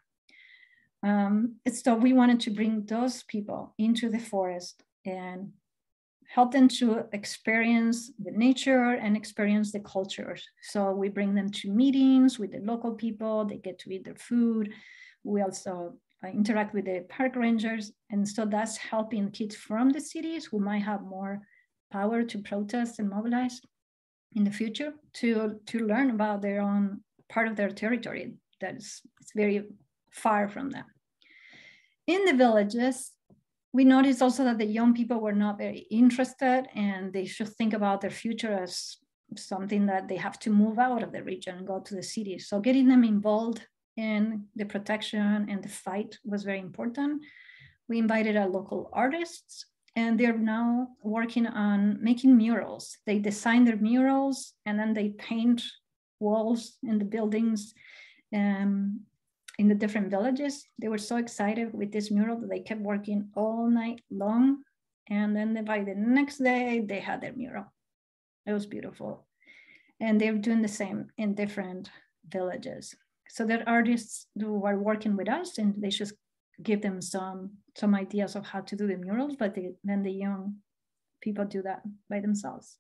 Um, so we wanted to bring those people into the forest and help them to experience the nature and experience the cultures. So we bring them to meetings with the local people, they get to eat their food. We also uh, interact with the park rangers. And so that's helping kids from the cities who might have more power to protest and mobilize in the future to, to learn about their own part of their territory that is it's very far from them. In the villages, we noticed also that the young people were not very interested and they should think about their future as something that they have to move out of the region and go to the city. So getting them involved in the protection and the fight was very important. We invited our local artists and they're now working on making murals. They design their murals and then they paint walls in the buildings um, in the different villages. They were so excited with this mural that they kept working all night long. And then by the next day, they had their mural. It was beautiful. And they're doing the same in different villages. So are artists who are working with us and they just give them some, some ideas of how to do the murals, but they, then the young people do that by themselves.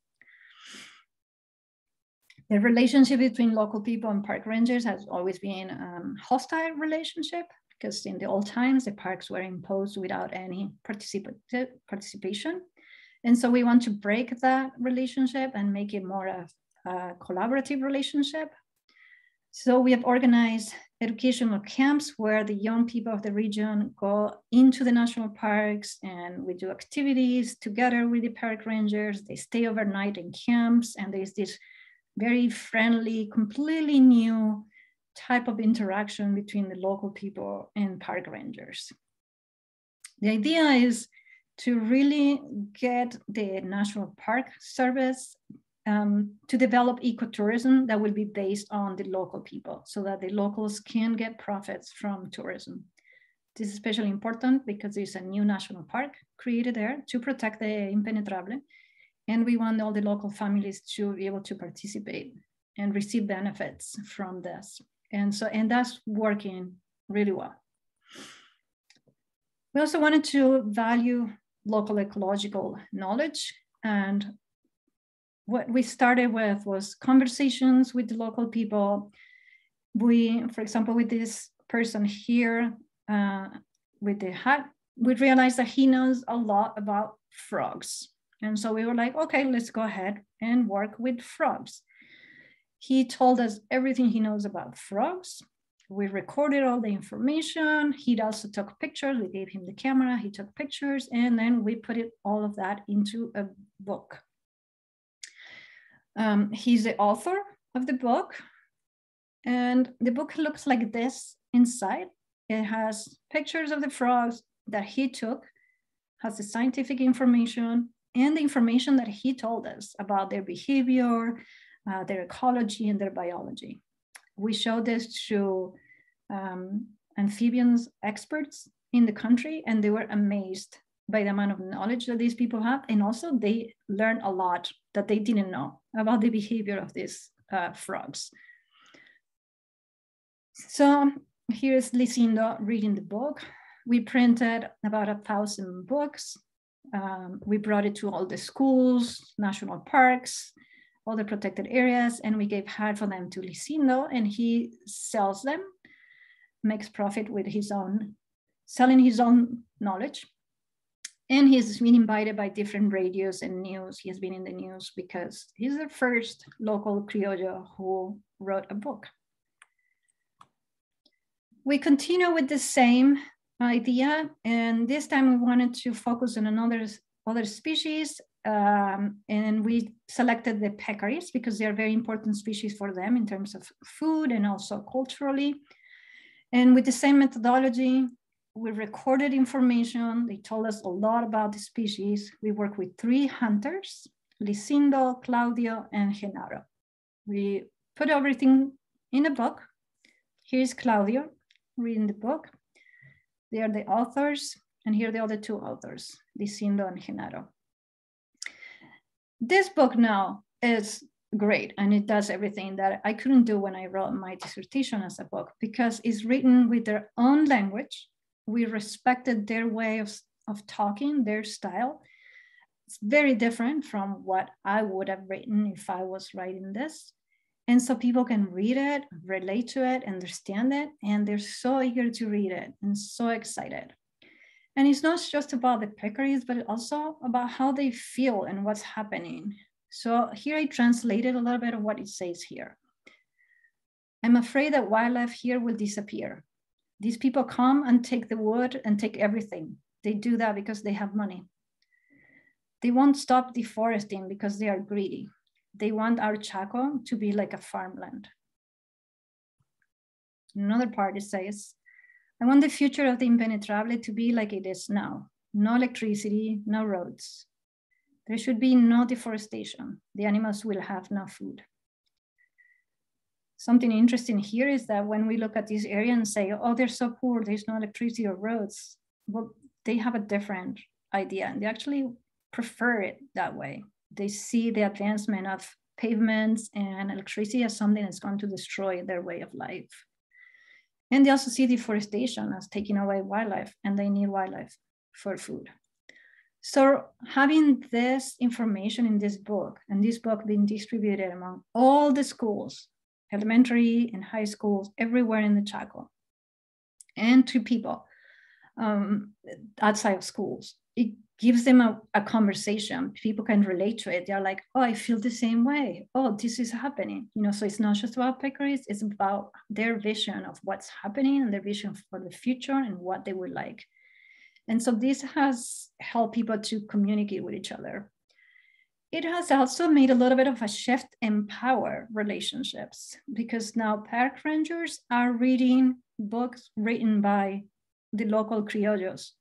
The relationship between local people and park rangers has always been um, hostile relationship because in the old times, the parks were imposed without any participation. And so we want to break that relationship and make it more of a collaborative relationship. So we have organized educational camps where the young people of the region go into the national parks and we do activities together with the park rangers. They stay overnight in camps and there's this very friendly, completely new type of interaction between the local people and park rangers. The idea is to really get the National Park Service um, to develop ecotourism that will be based on the local people so that the locals can get profits from tourism. This is especially important because there's a new national park created there to protect the impenetrable and we want all the local families to be able to participate and receive benefits from this. And so, and that's working really well. We also wanted to value local ecological knowledge. And what we started with was conversations with the local people. We, for example, with this person here uh, with the hat, we realized that he knows a lot about frogs. And so we were like, okay, let's go ahead and work with frogs. He told us everything he knows about frogs. We recorded all the information. He also took pictures. We gave him the camera. He took pictures, and then we put it all of that into a book. Um, he's the author of the book, and the book looks like this inside. It has pictures of the frogs that he took, has the scientific information, and the information that he told us about their behavior, uh, their ecology, and their biology. We showed this to um, amphibians experts in the country, and they were amazed by the amount of knowledge that these people have. And also, they learned a lot that they didn't know about the behavior of these uh, frogs. So here's Licindo reading the book. We printed about a thousand books um, we brought it to all the schools, national parks, all the protected areas, and we gave half of them to Licindo, and he sells them, makes profit with his own, selling his own knowledge. And he's been invited by different radios and news. He has been in the news because he's the first local criollo who wrote a book. We continue with the same idea. And this time we wanted to focus on another other species. Um, and we selected the peccaries because they are very important species for them in terms of food and also culturally. And with the same methodology, we recorded information. They told us a lot about the species. We work with three hunters, Licindo, Claudio, and Genaro. We put everything in a book. Here's Claudio reading the book. They are the authors, and here are the other two authors, Licindo and Genaro. This book now is great and it does everything that I couldn't do when I wrote my dissertation as a book because it's written with their own language. We respected their way of, of talking, their style. It's very different from what I would have written if I was writing this. And so people can read it, mm-hmm. relate to it, understand it, and they're so eager to read it and so excited. And it's not just about the peccaries, but also about how they feel and what's happening. So here I translated a little bit of what it says here. I'm afraid that wildlife here will disappear. These people come and take the wood and take everything. They do that because they have money. They won't stop deforesting because they are greedy. They want our Chaco to be like a farmland. Another part it says, I want the future of the impenetrable to be like it is now. No electricity, no roads. There should be no deforestation. The animals will have no food. Something interesting here is that when we look at this area and say, oh, they're so poor, there's no electricity or roads, well, they have a different idea. And they actually prefer it that way they see the advancement of pavements and electricity as something that's going to destroy their way of life. And they also see deforestation as taking away wildlife, and they need wildlife for food. So having this information in this book, and this book being distributed among all the schools, elementary and high schools, everywhere in the Chaco, and to people um, outside of schools, it gives them a, a conversation. People can relate to it. They're like oh i feel the same way. Oh this is happening. You know so it's not just about peccaries it's about their vision of what's happening and their vision for the future and what they would like. And so this has helped people to communicate with each other. It has also made a little bit of a shift in power relationships because now park rangers are reading books written by the local criollos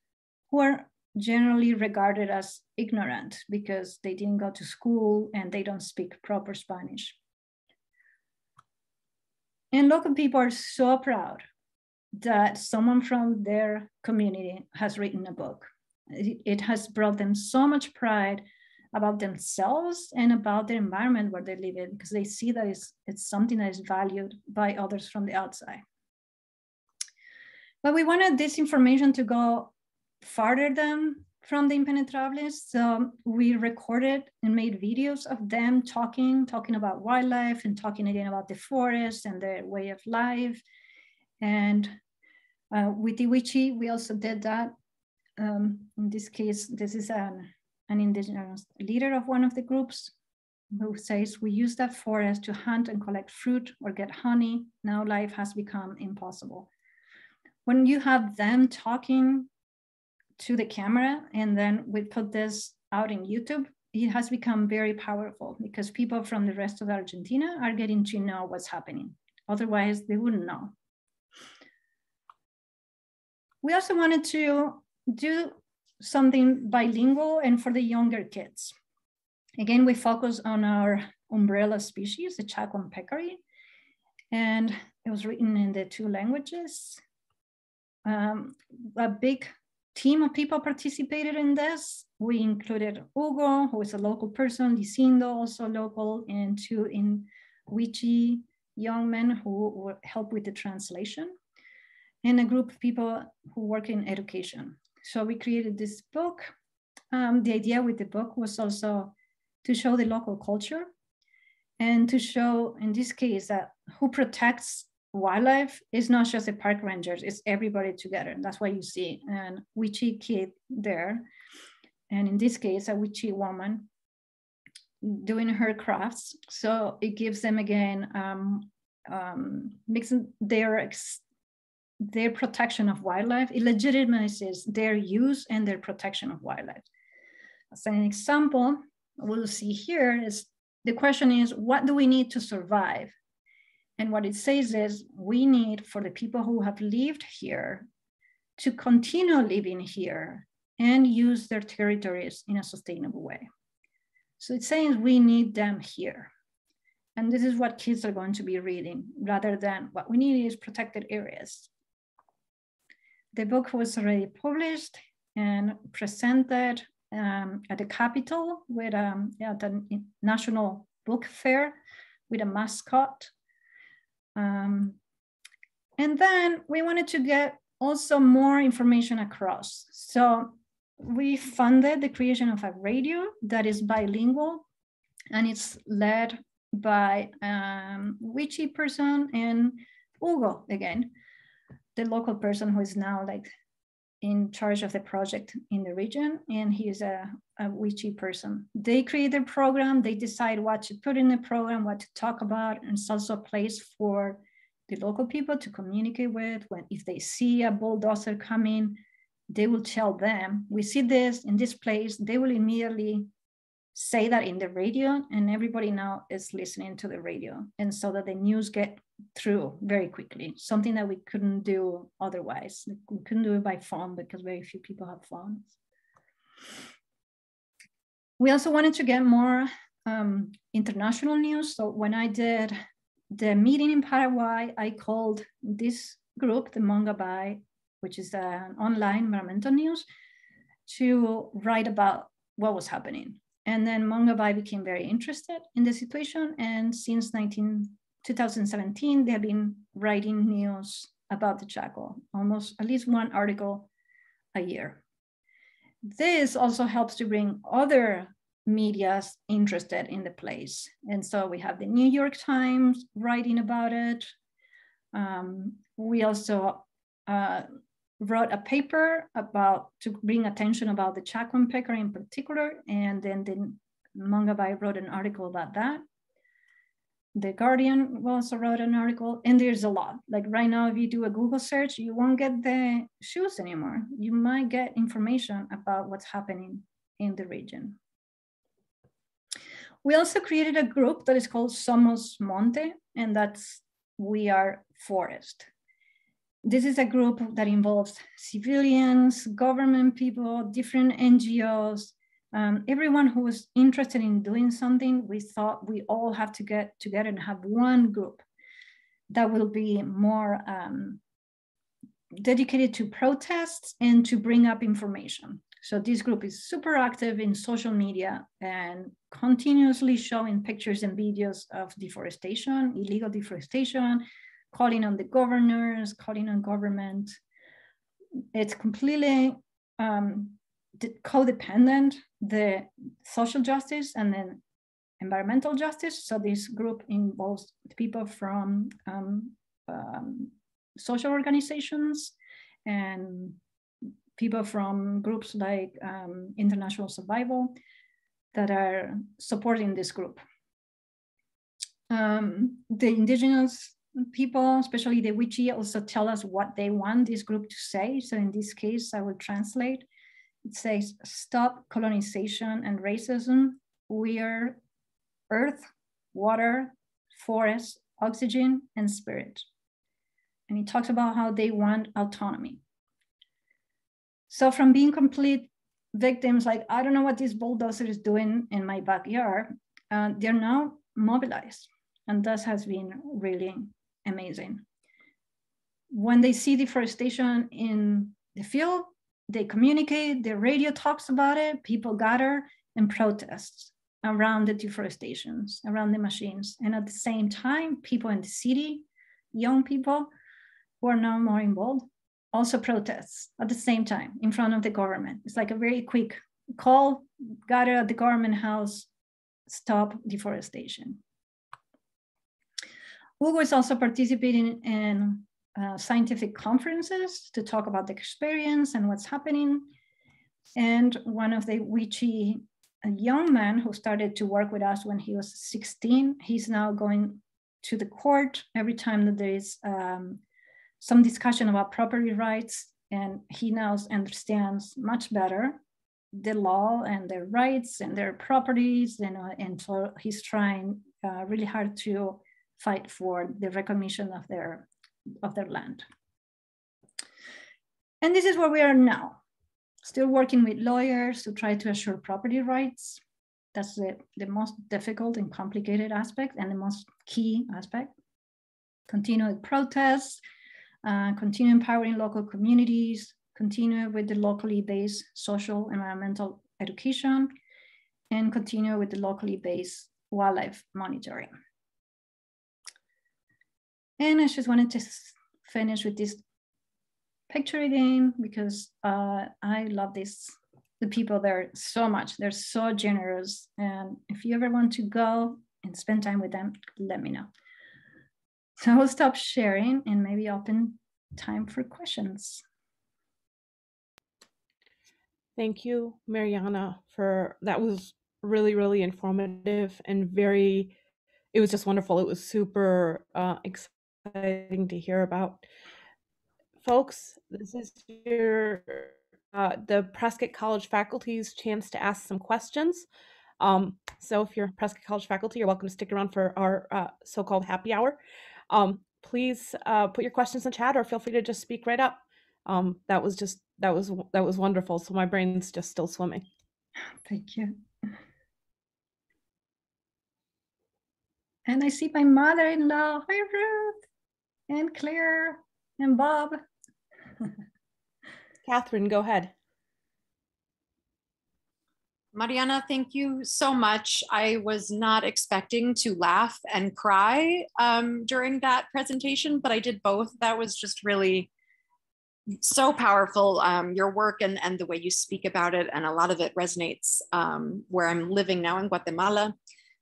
who are generally regarded as ignorant because they didn't go to school and they don't speak proper Spanish. And local people are so proud that someone from their community has written a book. It, has brought them so much pride about themselves and about the environment where they live in because they see that it's, it's something that is valued by others from the outside. But we wanted this information to go farther them from the impenetrables. So we recorded and made videos of them talking, talking about wildlife and talking again about the forest and their way of life. And uh, with Iwichi, we also did that. Um, in this case, this is an, an indigenous leader of one of the groups who says, we use that forest to hunt and collect fruit or get honey. Now life has become impossible. When you have them talking to the camera and then we put this out in YouTube, it has become very powerful because people from the rest of Argentina are getting to know what's happening. Otherwise, they wouldn't know. We also wanted to do something bilingual and for the younger kids. Again, we focus on our umbrella species, the Chaco peccary, and it was written in the two languages. Um, a big team of people participated in this. We included Hugo, who is a local person, Licindo, also local, and two in Wichi young men who help with the translation, and a group of people who work in education. So we created this book. Um, the idea with the book was also to show the local culture and to show, in this case, that who protects wildlife is not just the park rangers, it's everybody together. That's why you see an Wichi kid there. And in this case, a Wichi woman doing her crafts. So it gives them again, um, um, mixing their, ex- their protection of wildlife. It legitimizes their use and their protection of wildlife. As an example, we'll see here is the question is, what do we need to survive? And what it says is we need for the people who have lived here to continue living here and use their territories in a sustainable way. So it's saying we need them here. And this is what kids are going to be reading rather than what we need is protected areas. The book was already published and presented um, at the Capitol with um, at the National Book Fair with a mascot. Um, and then we wanted to get also more information across. So we funded the creation of a radio that is bilingual and it's led by um, Wichí person and Hugo again, the local person who is now like in charge of the project in the region, and he is a, a Wichí person. They create a program, they decide what to put in the program, what to talk about, and it's also a place for the local people to communicate with. When if they see a bulldozer coming, they will tell them, we see this in this place, they will immediately say that in the radio and everybody now is listening to the radio and so that the news get through very quickly. Something that we couldn't do otherwise. We couldn't do it by phone because very few people have phones. We also wanted to get more um, international news. So when i did the meeting in paraguay i called this group the Mongabay which is an online environmental news to write about what was happening. And then Mongabay became very interested in the situation. And since 19, 2017, they have been writing news about the Chaco, almost at least one article a year. This also helps to bring other medias interested in the place. And so we have the New York Times writing about it. Um, we also uh, wrote a paper about to bring attention about the Chaco peccary in particular, and then the Mongabay wrote an article about that. The Guardian also wrote an article, and there's a lot. Like right now, if you do a Google search, you won't get the shoes anymore. You might get information about what's happening in the region. We also created a group that is called Somos Monte, and that's We Are Forest this is a group that involves civilians, government people, different NGOs, um, everyone who was interested in doing something. We thought we all have to get together and have one group that will be more um, dedicated to protests and to bring up information. So this group is super active in social media and continuously showing pictures and videos of deforestation, illegal deforestation, calling on the governors, calling on government. It's completely um, codependent, the social justice and then environmental justice. So this group involves people from um, um, social organizations and people from groups like um, International Survival that are supporting this group. Um, the indigenous people, especially the Wichí, also tell us what they want this group to say. So in this case, I will translate. It says, stop colonization and racism. We are earth, water, forest, oxygen, and spirit. And he talks about how they want autonomy. So from being complete victims, like, I don't know what this bulldozer is doing in my backyard, uh, they're now mobilized. And this has been really amazing. When they see deforestation in the field, they communicate, the radio talks about it, people gather and protest around the deforestations, around the machines. And at the same time, people in the city, young people who are now more involved, also protests at the same time in front of the government. It's like a very quick call, gather at the government house, stop deforestation. Hugo is also participating in uh, scientific conferences to talk about the experience and what's happening. And one of the Wichí a young man who started to work with us when he was 16, he's now going to the court every time that there is um, some discussion about property rights. And he now understands much better the law and their rights and their properties. And, and so he's trying uh, really hard to fight for the recognition of their, of their land. And this is where we are now, still working with lawyers to try to assure property rights. That's the, the most difficult and complicated aspect and the most key aspect. Continue with protests, uh, continue empowering local communities, continue with the locally based social environmental education, and continue with the locally based wildlife monitoring. And I just wanted to finish with this picture again because uh, I love this. The people there so much. They're so generous. And if you ever want to go and spend time with them, let me know. So I'll stop sharing and maybe open time for questions. Thank you, Mariana, for that was really, really informative and very, it was just wonderful. It was super uh, exciting to hear about folks, this is your uh, the Prescott College faculty's chance to ask some questions. Um, so if you're Prescott College faculty, you're welcome to stick around for our uh, so-called happy hour. Um, please uh, put your questions in chat or feel free to just speak right up. Um, that was just that was that was wonderful. So my brain's just still swimming. Thank you. And I see my mother-in-law. Hi, Ruth and Claire and Bob. Catherine, go ahead. Mariana, thank you so much. I was not expecting to laugh and cry um, during that presentation, but I did both. That was just really so powerful. Um, your work and, and the way you speak about it, and a lot of it resonates um, where I'm living now in Guatemala.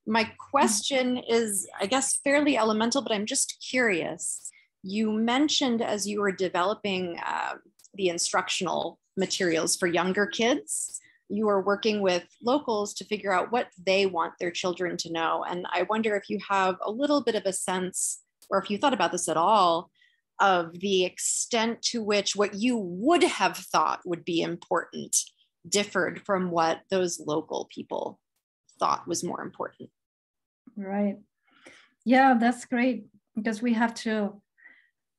My question is, I guess, fairly elemental, but I'm just curious. You mentioned as you were developing uh, the instructional materials for younger kids, you are working with locals to figure out what they want their children to know. And I wonder if you have a little bit of a sense, or if you thought about this at all, of the extent to which what you would have thought would be important differed from what those local people thought was more important. Right. Yeah, that's great because we have to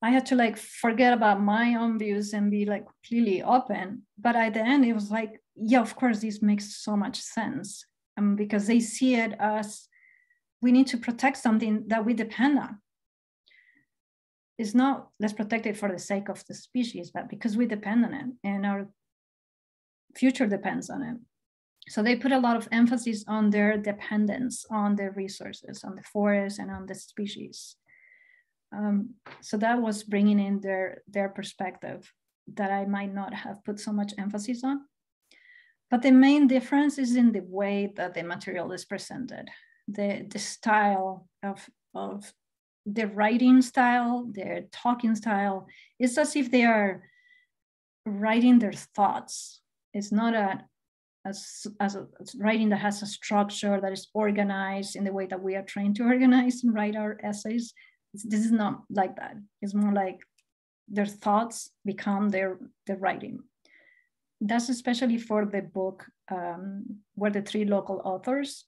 I had to like forget about my own views and be like completely open. But at the end, it was like, yeah, of course, this makes so much sense um, because they see it as we need to protect something that we depend on. It's not let's protect it for the sake of the species, but because we depend on it and our future depends on it. So they put a lot of emphasis on their dependence on the resources, on the forest and on the species. Um, so that was bringing in their their perspective that I might not have put so much emphasis on. But the main difference is in the way that the material is presented, the, the style of, of the writing style, their talking style. It's as if they are writing their thoughts. It's not a as, as a writing that has a structure that is organized in the way that we are trained to organize and write our essays this is not like that. It's more like their thoughts become their, their writing. That's especially for the book um, where the three local authors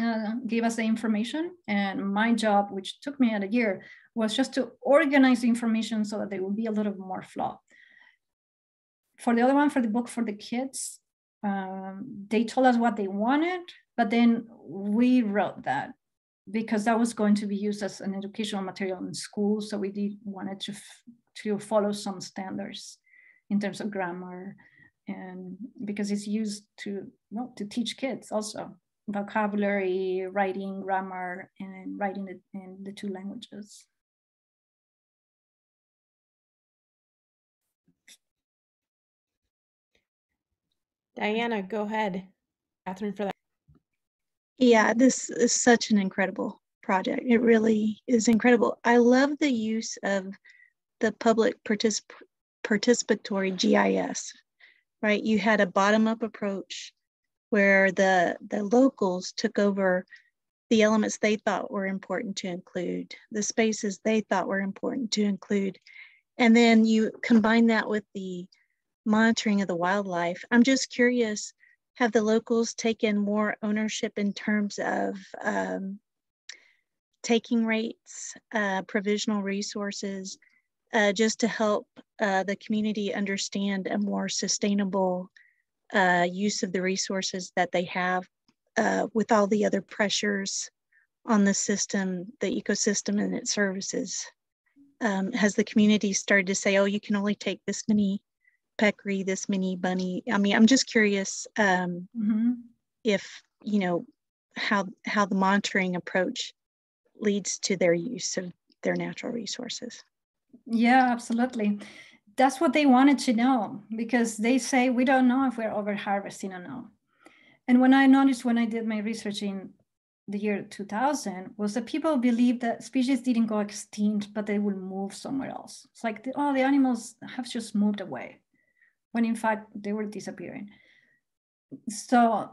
uh, gave us the information. And my job, which took me at a year, was just to organize the information so that they would be a little more flow For the other one, for the book for the kids, um, they told us what they wanted, but then we wrote that because that was going to be used as an educational material in schools. So we did wanted to, to follow some standards in terms of grammar and because it's used to, well, to teach kids also vocabulary, writing, grammar, and writing it in the two languages. Diana, go ahead. Catherine for that. Yeah, this is such an incredible project. It really is incredible. I love the use of the public particip- participatory GIS, right? You had a bottom up approach where the, the locals took over the elements they thought were important to include, the spaces they thought were important to include. And then you combine that with the monitoring of the wildlife. I'm just curious have the locals taken more ownership in terms of um, taking rates, uh, provisional resources, uh, just to help uh, the community understand a more sustainable uh, use of the resources that they have uh, with all the other pressures on the system, the ecosystem and its services. Um, has the community started to say, oh, you can only take this many peccary, this many bunny? I mean, I'm just curious um, mm-hmm. if, you know, how, how the monitoring approach leads to their use of their natural resources. Yeah, absolutely. That's what they wanted to know because they say we don't know if we're over harvesting or not. And when I noticed when I did my research in the year 2000 was that people believed that species didn't go extinct, but they will move somewhere else. It's like, the, oh, the animals have just moved away, when in fact they were disappearing. So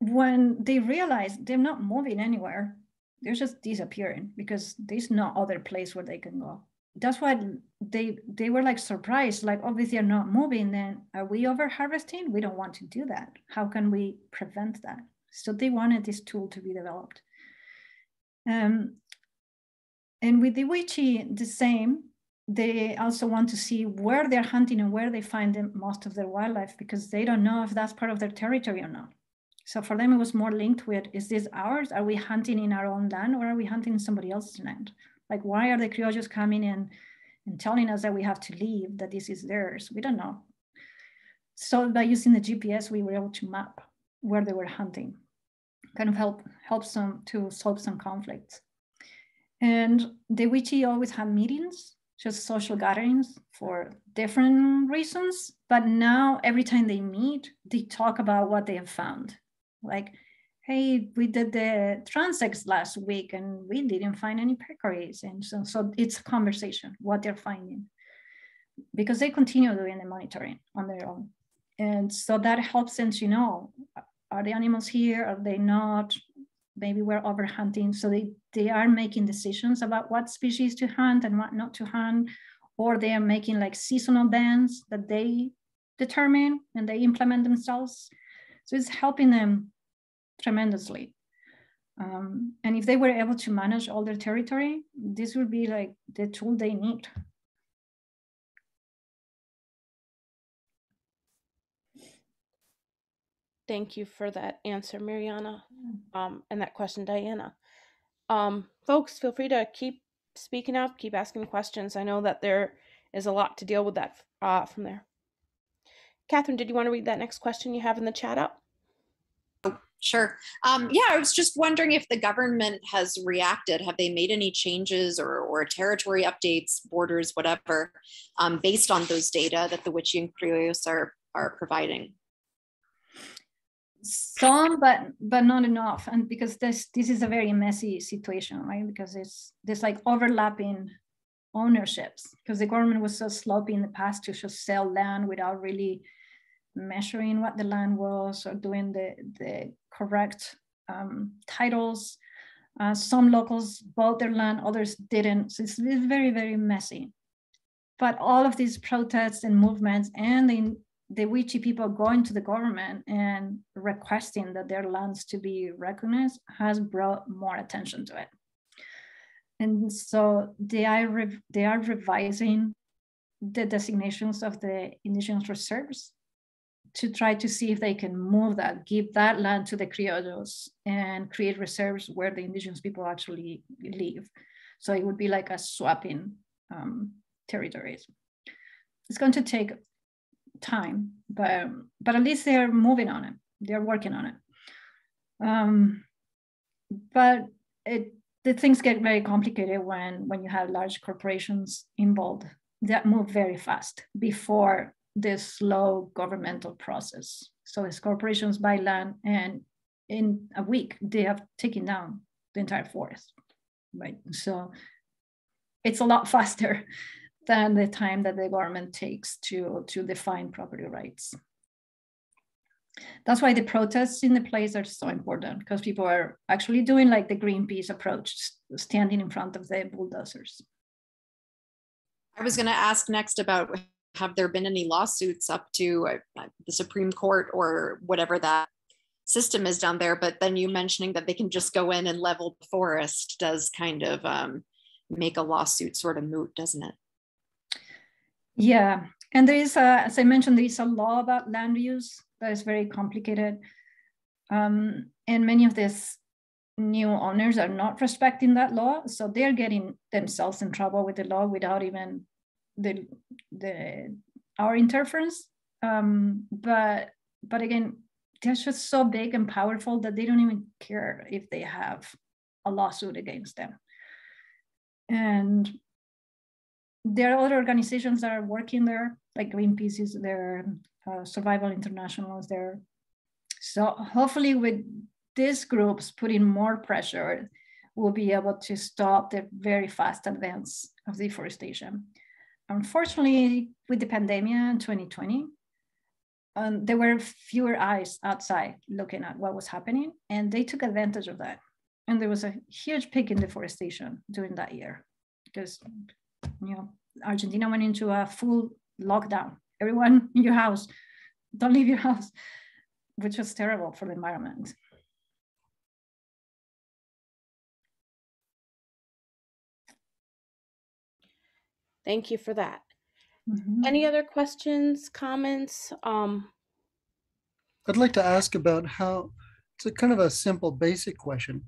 when they realized they're not moving anywhere, they're just disappearing because there's no other place where they can go. That's why they they were like surprised like obviously are not moving then are we over harvesting we don't want to do that. How can we prevent that? So they wanted this tool to be developed. Um, and with the Wichi the same they also want to see where they're hunting and where they find the, most of their wildlife because they don't know if that's part of their territory or not so for them it was more linked with is this ours are we hunting in our own land or are we hunting in somebody else's land like, why are the criollos coming in and telling us that we have to leave, that this is theirs? We don't know. So by using the GPS, we were able to map where they were hunting, kind of help help them to solve some conflicts. And the Wichi always have meetings, just social gatherings for different reasons. But now every time they meet, they talk about what they have found. Like hey, we did the transects last week and we didn't find any peccaries. And so, so it's a conversation, what they're finding, because they continue doing the monitoring on their own. And so that helps them to know, are the animals here? Are they not? Maybe we're over hunting. So they, they are making decisions about what species to hunt and what not to hunt, or they are making like seasonal bans that they determine and they implement themselves. So it's helping them tremendously. Um, and if they were able to manage all their territory, this would be like the tool they need. Thank you for that answer, Mariana, um, and that question, Diana. Um, folks, feel free to keep speaking up, keep asking questions. I know that there is a lot to deal with that uh, from there. Catherine, did you want to read that next question you have in the chat up? Sure. Um, yeah, I was just wondering if the government has reacted. Have they made any changes or, or territory updates, borders, whatever, um, based on those data that the Wichi and Criollos are, are providing? Some, but but not enough. And because this this is a very messy situation, right? Because it's there's like overlapping ownerships because the government was so sloppy in the past to just sell land without really measuring what the land was or doing the, the correct um, titles. Uh, some locals bought their land, others didn't. So it's, it's very, very messy. But all of these protests and movements and the, the Wichi people going to the government and requesting that their lands to be recognized has brought more attention to it. And so they are, they are revising the designations of the indigenous reserves to try to see if they can move that, give that land to the criollos and create reserves where the indigenous people actually live. So it would be like a swapping um, territories. It's going to take time, but but at least they're moving on it. They're working on it. Um, but it the things get very complicated when when you have large corporations involved that move very fast before this slow governmental process. So as corporations buy land and in a week they have taken down the entire forest, right? So it's a lot faster than the time that the government takes to, to define property rights. That's why the protests in the place are so important because people are actually doing like the Greenpeace approach, standing in front of the bulldozers. I was going to ask next about have there been any lawsuits up to uh, the Supreme Court or whatever that system is down there? But then you mentioning that they can just go in and level the forest does kind of um, make a lawsuit sort of moot, doesn't it? Yeah, and there is, a, as I mentioned, there is a law about land use that is very complicated. Um, and many of these new owners are not respecting that law. So they're getting themselves in trouble with the law without even the, the our interference. Um, but but again, they're just so big and powerful that they don't even care if they have a lawsuit against them. And there are other organizations that are working there, like Greenpeace is there, uh, Survival International is there. So hopefully with these groups putting more pressure, we'll be able to stop the very fast advance of deforestation. Unfortunately, with the pandemic in 2020, um, there were fewer eyes outside looking at what was happening, and they took advantage of that. And there was a huge peak in deforestation during that year because you know Argentina went into a full lockdown. Everyone in your house, don't leave your house, which was terrible for the environment. Thank you for that. Mhm. Any other questions, comments? Um, I'd like to ask about how, it's a kind of a simple, basic question.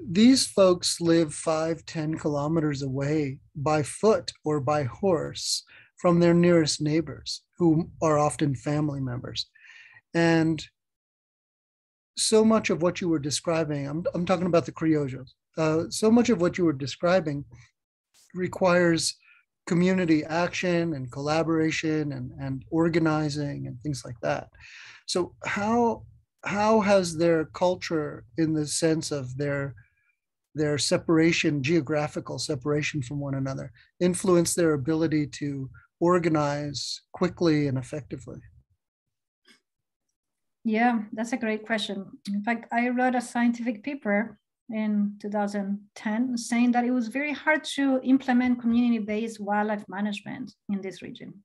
These folks live five, 10 kilometers away by foot or by horse from their nearest neighbors, who are often family members. And so much of what you were describing, I'm, I'm talking about the Criollos, uh, so much of what you were describing requires community action and collaboration and, and organizing and things like that. So how how has their culture in the sense of their their separation, geographical separation from one another, influenced their ability to organize quickly and effectively? Yeah, that's a great question. In fact, I wrote a scientific paper in 2010 saying that it was very hard to implement community-based wildlife management in this region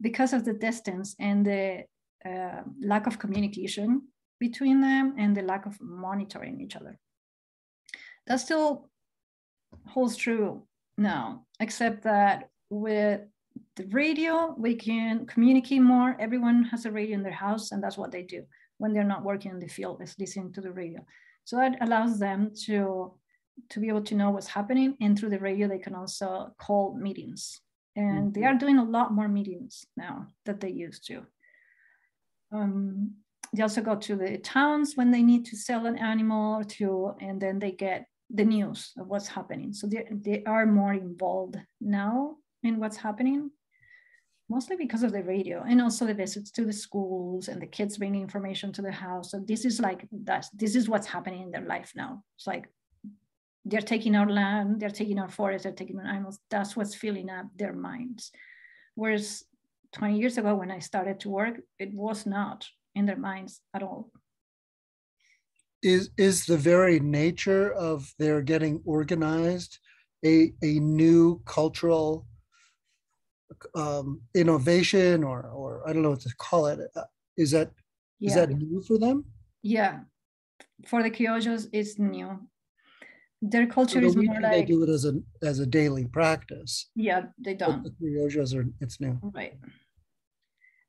because of the distance and the uh, lack of communication between them and the lack of monitoring each other. That still holds true now, except that with the radio, we can communicate more. Everyone has a radio in their house, and that's what they do when they're not working in the field, is listening to the radio. So that allows them to, to be able to know what's happening. And through the radio, they can also call meetings. And they are doing a lot more meetings now that they used to. Um, they also go to the towns when they need to sell an animal or two, and then they get the news of what's happening. So they, they are more involved now in what's happening, mostly because of the radio and also the visits to the schools and the kids bringing information to the house. So this is like that's this is what's happening in their life now. It's like they're taking our land, they're taking our forests, they're taking our animals. That's what's filling up their minds. Whereas 20 years ago, when I started to work, it was not in their minds at all. Is is the very nature of their getting organized a a new cultural um, innovation or or I don't know what to call it? Uh, Is that is that new for them? yeah. For the Criollos, it's new. Their culture the is more Wichi, they like, do it as a as a daily practice. yeah, they don't. the Criollos are it's new. Right.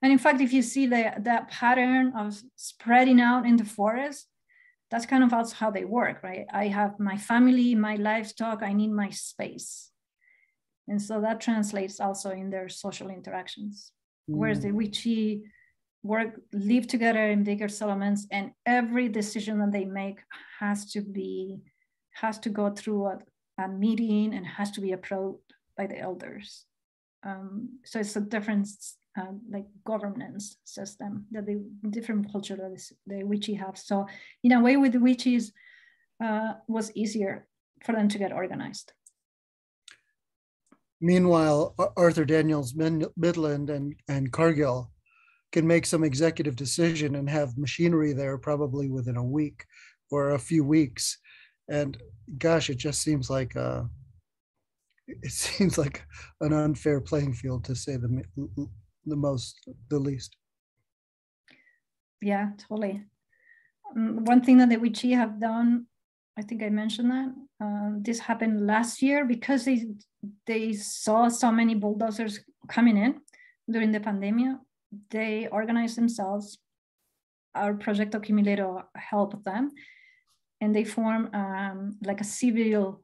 And in fact, if you see the, that pattern of spreading out in the forest, that's kind of also how they work, right? I have my family, my livestock, I need my space. And so that translates also in their social interactions. Whereas the Mm. Wichi work, live together in bigger settlements, and every decision that they make has to be, has to go through a, a meeting and has to be approved by the elders. Um, so it's a different uh, like governance system that the different culture that the Wichi have. So in a way with the Wichis uh, was easier for them to get organized. Meanwhile, Archer Daniels Midland and, and Cargill can make some executive decision and have machinery there probably within a week or a few weeks. And gosh, it just seems like uh, it seems like an unfair playing field to say the the most, the least. Yeah, totally. Um, one thing that the Wichi have done, I think I mentioned that um, this happened last year because they they saw so many bulldozers coming in during the pandemic. They organized themselves. Our project accumulator helped them, and they form um, like a civil,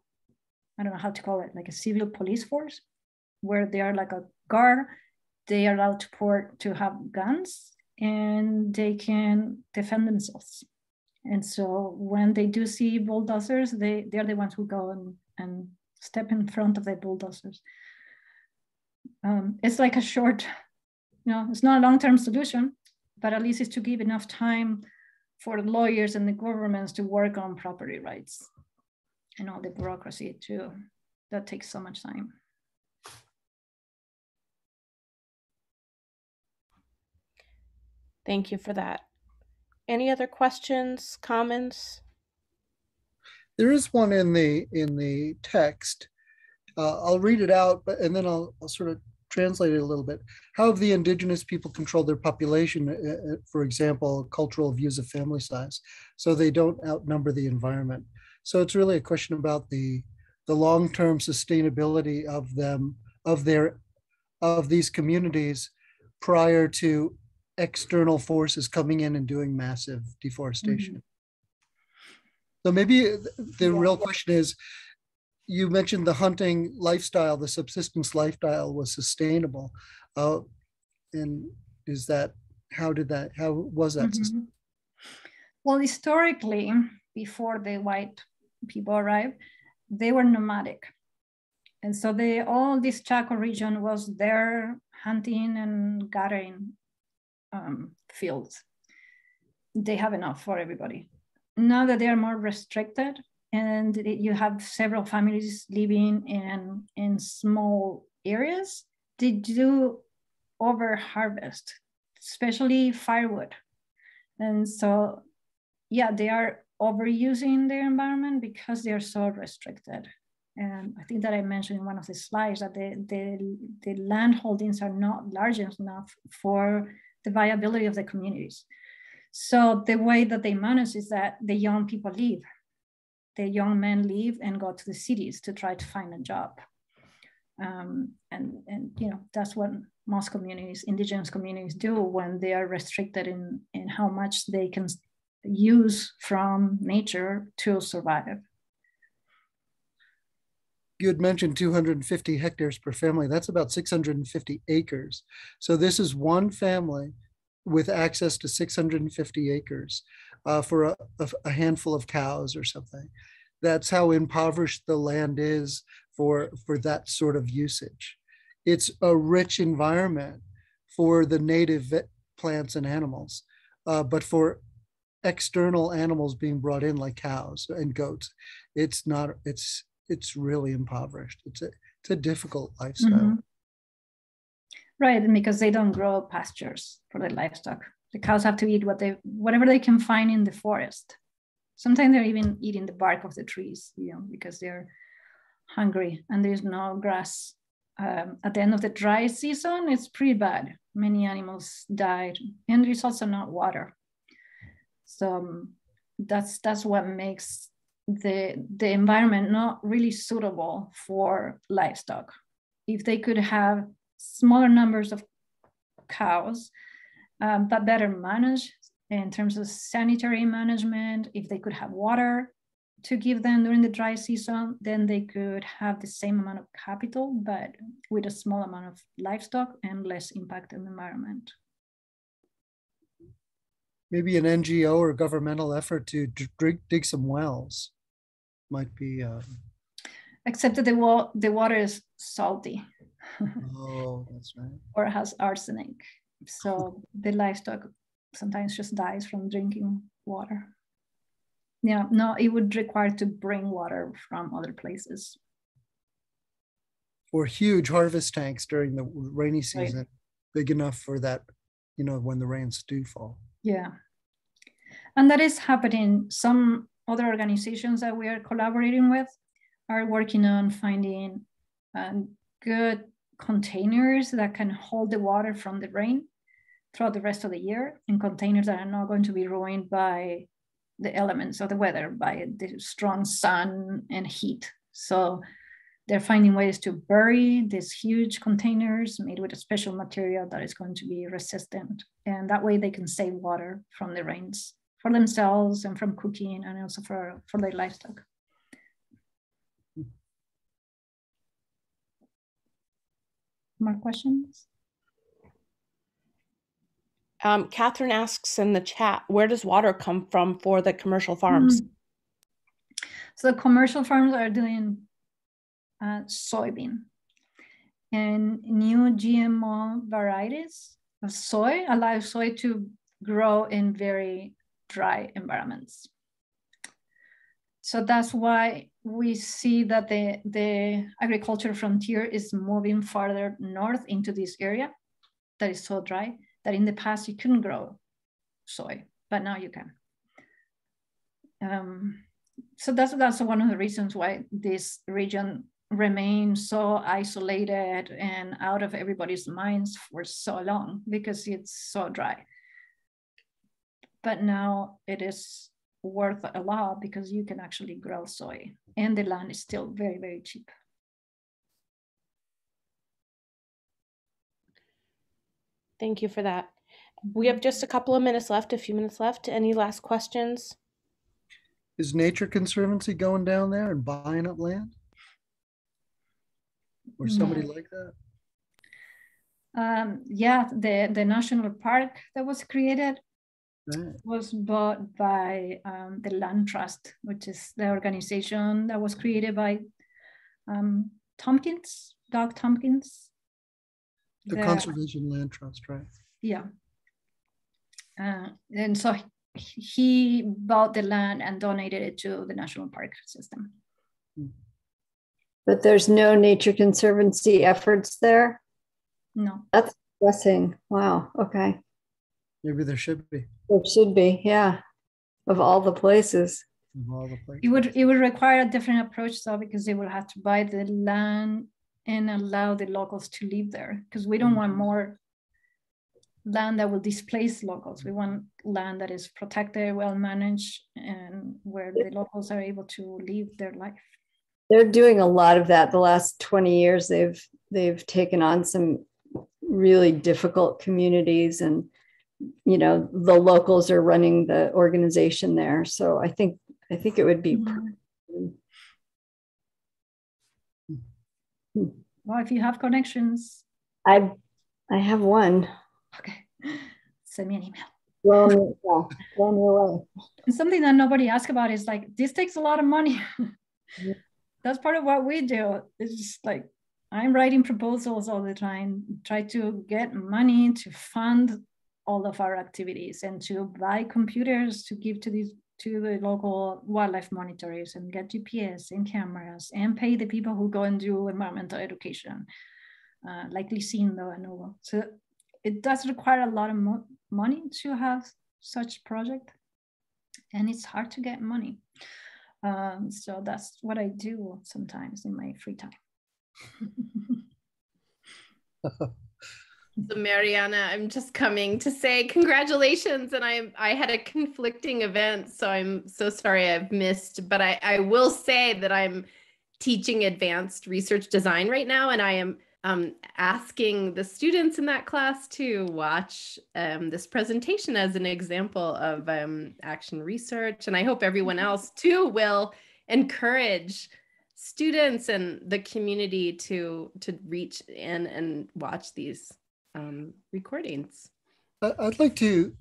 I don't know how to call it, like a civil police force, where they are like a guard. They are allowed to port to have guns, and they can defend themselves. And so when they do see bulldozers, they they're the ones who go and, and step in front of the bulldozers. Um, it's like a short, you know, it's not a long-term solution, but at least it's to give enough time for lawyers and the governments to work on property rights and all the bureaucracy too. That takes so much time. Thank you for that. Any other questions, comments? There is one in the in the text. Uh, I'll read it out, but and then I'll, I'll sort of translate it a little bit. How have the indigenous people controlled their population, uh, uh, for example, cultural views of family size, so they don't outnumber the environment? So it's really a question about the the long-term sustainability of them of their of these communities prior to external forces coming in and doing massive deforestation. Mm-hmm. So maybe the yeah. real question is you mentioned the hunting lifestyle, the subsistence lifestyle was sustainable. Uh, and is that, how did that, how was that? Mm-hmm. Well, historically, before the white people arrived, they were nomadic. And so they all this Chaco region was there hunting and gathering um, fields. They have enough for everybody. Now that they are more restricted and you have several families living in, in small areas, they do over harvest, especially firewood. And so, yeah, they are overusing their environment because they are so restricted. And I think that I mentioned in one of the slides that the, the, the land holdings are not large enough for the viability of the communities. So the way that they manage is that the young people leave. The young men leave and go to the cities to try to find a job. Um, and, and you know that's what most communities, indigenous communities do when they are restricted in, in how much they can use from nature to survive you had mentioned 250 hectares per family. That's about 650 acres. So this is one family with access to 650 acres uh, for a, a, handful of cows or something. That's how impoverished the land is for, for that sort of usage. It's a rich environment for the native plants and animals, uh, but for external animals being brought in like cows and goats, it's not, it's, it's really impoverished. It's a it's a difficult lifestyle. Mm-hmm. Right, because they don't grow pastures for the livestock. The cows have to eat what they whatever they can find in the forest. Sometimes they're even eating the bark of the trees, you know, because they're hungry and there's no grass. Um, at the end of the dry season, it's pretty bad. Many animals died, and there's also not water. So um, that's that's what makes the, the environment not really suitable for livestock. If they could have smaller numbers of cows, um, but better managed in terms of sanitary management, if they could have water to give them during the dry season, then they could have the same amount of capital, but with a small amount of livestock and less impact on the environment. Maybe an NGO or governmental effort to dig, dig some wells might be. Uh... Except that the, wa- the water is salty. Oh, that's right. or has arsenic. So the livestock sometimes just dies from drinking water. Yeah, no, it would require to bring water from other places. Or huge harvest tanks during the rainy season, right. big enough for that, you know, when the rains do fall. Yeah. And that is happening. Some other organizations that we are collaborating with are working on finding um, good containers that can hold the water from the rain throughout the rest of the year in containers that are not going to be ruined by the elements of the weather, by the strong sun and heat. So they're finding ways to bury these huge containers made with a special material that is going to be resistant. And that way they can save water from the rains for themselves and from cooking and also for, for their livestock. More questions? Um, Catherine asks in the chat, where does water come from for the commercial farms? Mm. So the commercial farms are doing uh, soybean and new GMO varieties of soy allow soy to grow in very dry environments. So that's why we see that the, the agriculture frontier is moving farther north into this area that is so dry that in the past you couldn't grow soy, but now you can. Um, so that's, that's one of the reasons why this region remains so isolated and out of everybody's minds for so long because it's so dry. But now it is worth a lot because you can actually grow soy and the land is still very, very cheap. Thank you for that. We have just a couple of minutes left, a few minutes left. Any last questions? Is Nature Conservancy going down there and buying up land? Or somebody no. like that? Um, yeah, the, the national park that was created right. was bought by um, the Land Trust, which is the organization that was created by um, Tompkins, Doug Tompkins. The, the Conservation Land Trust, right? Yeah. Uh, and so he bought the land and donated it to the national park system. But there's no nature conservancy efforts there? No. That's depressing. Wow. Okay. Maybe there should be. There should be, yeah. Of all the places. Of all the places. It would it would require a different approach though, because they would have to buy the land and allow the locals to live there. Because we don't mm-hmm. want more land that will displace locals. We want land that is protected, well managed, and where the locals are able to live their life. They're doing a lot of that. The last 20 years, they've they've taken on some really difficult communities, and you know the locals are running the organization there. So I think I think it would be. Mm-hmm. Well, if you have connections, I I have one. Okay. Send me an email. Well, yeah. And something that nobody asks about is like this takes a lot of money. yeah. That's part of what we do. It's just like I'm writing proposals all the time, try to get money to fund all of our activities and to buy computers to give to these to the local wildlife monitors and get GPS and cameras and pay the people who go and do environmental education, uh, like Lucindo and Novo. So it does require a lot of mo money to have such project and it's hard to get money. Um, so that's what I do sometimes in my free time. So Mariana, I'm just coming to say congratulations. And I I had a conflicting event, so I'm so sorry I've missed, but I, I will say that I'm teaching advanced research design right now, and I am um, asking the students in that class to watch um, this presentation as an example of um, action research. And I hope everyone mm-hmm. else too will encourage students and the community to, to reach in and watch these um, recordings. I'd like to,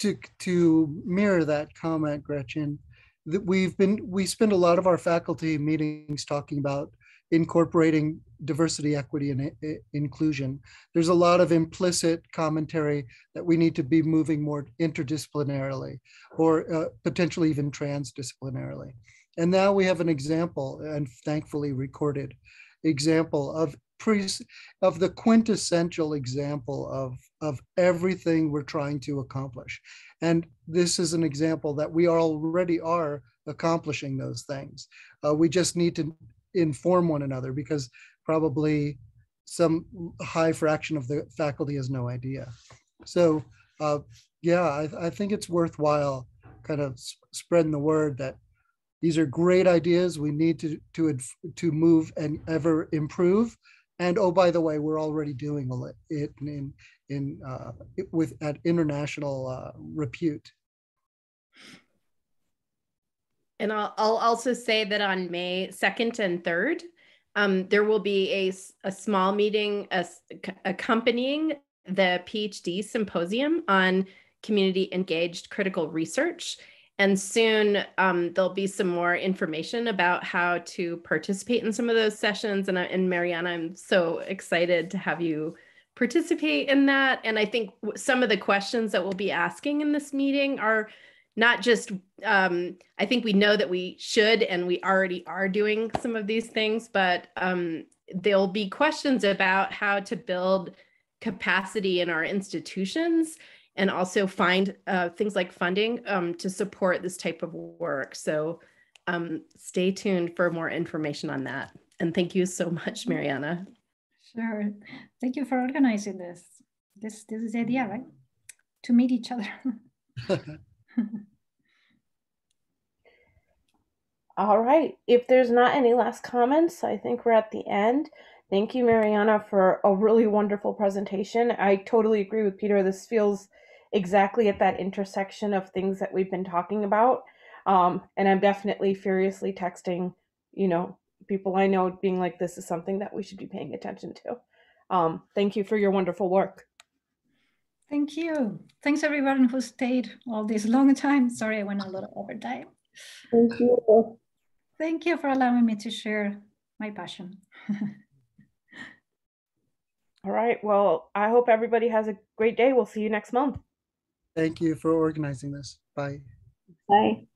to, to mirror that comment, Gretchen, that we've been, we spend a lot of our faculty meetings talking about incorporating diversity, equity, and inclusion. There's a lot of implicit commentary that we need to be moving more interdisciplinarily or uh, potentially even transdisciplinarily. And now we have an example, and thankfully recorded example of pre of the quintessential example of of everything we're trying to accomplish. And this is an example that we already are accomplishing those things. Uh, we just need to inform one another because probably some high fraction of the faculty has no idea. So uh, yeah, I, I, think it's worthwhile kind of spreading the word that These are great ideas. We need to to to move and ever improve. And oh, by the way, we're already doing it in in uh, with at international uh, repute. And I'll, I'll also say that on May 2nd and 3rd, um, there will be a, a small meeting as, accompanying the PhD symposium on community engaged critical research. And soon um, there'll be some more information about how to participate in some of those sessions. And, and Mariana, I'm so excited to have you participate in that. And I think some of the questions that we'll be asking in this meeting are not just, um, I think we know that we should and we already are doing some of these things, but um, there'll be questions about how to build capacity in our institutions and also find uh, things like funding um, to support this type of work. So um, stay tuned for more information on that. And thank you so much, mm-hmm. Mariana. Sure. Thank you for organizing this. This, this is the idea, right? To meet each other. All right. If there's not any last comments, I think we're at the end. Thank you, Mariana, for a really wonderful presentation. I totally agree with Peter. This feels exactly at that intersection of things that we've been talking about. Um, and I'm definitely furiously texting, you know, people I know being like, this is something that we should be paying attention to. Um, thank you for your wonderful work. Thank you. Thanks everyone who stayed all this long time. Sorry, I went a little over time. Thank you. Thank you for allowing me to share my passion. all right. Well, I hope everybody has a great day. We'll see you next month. Thank you for organizing this. Bye. Bye.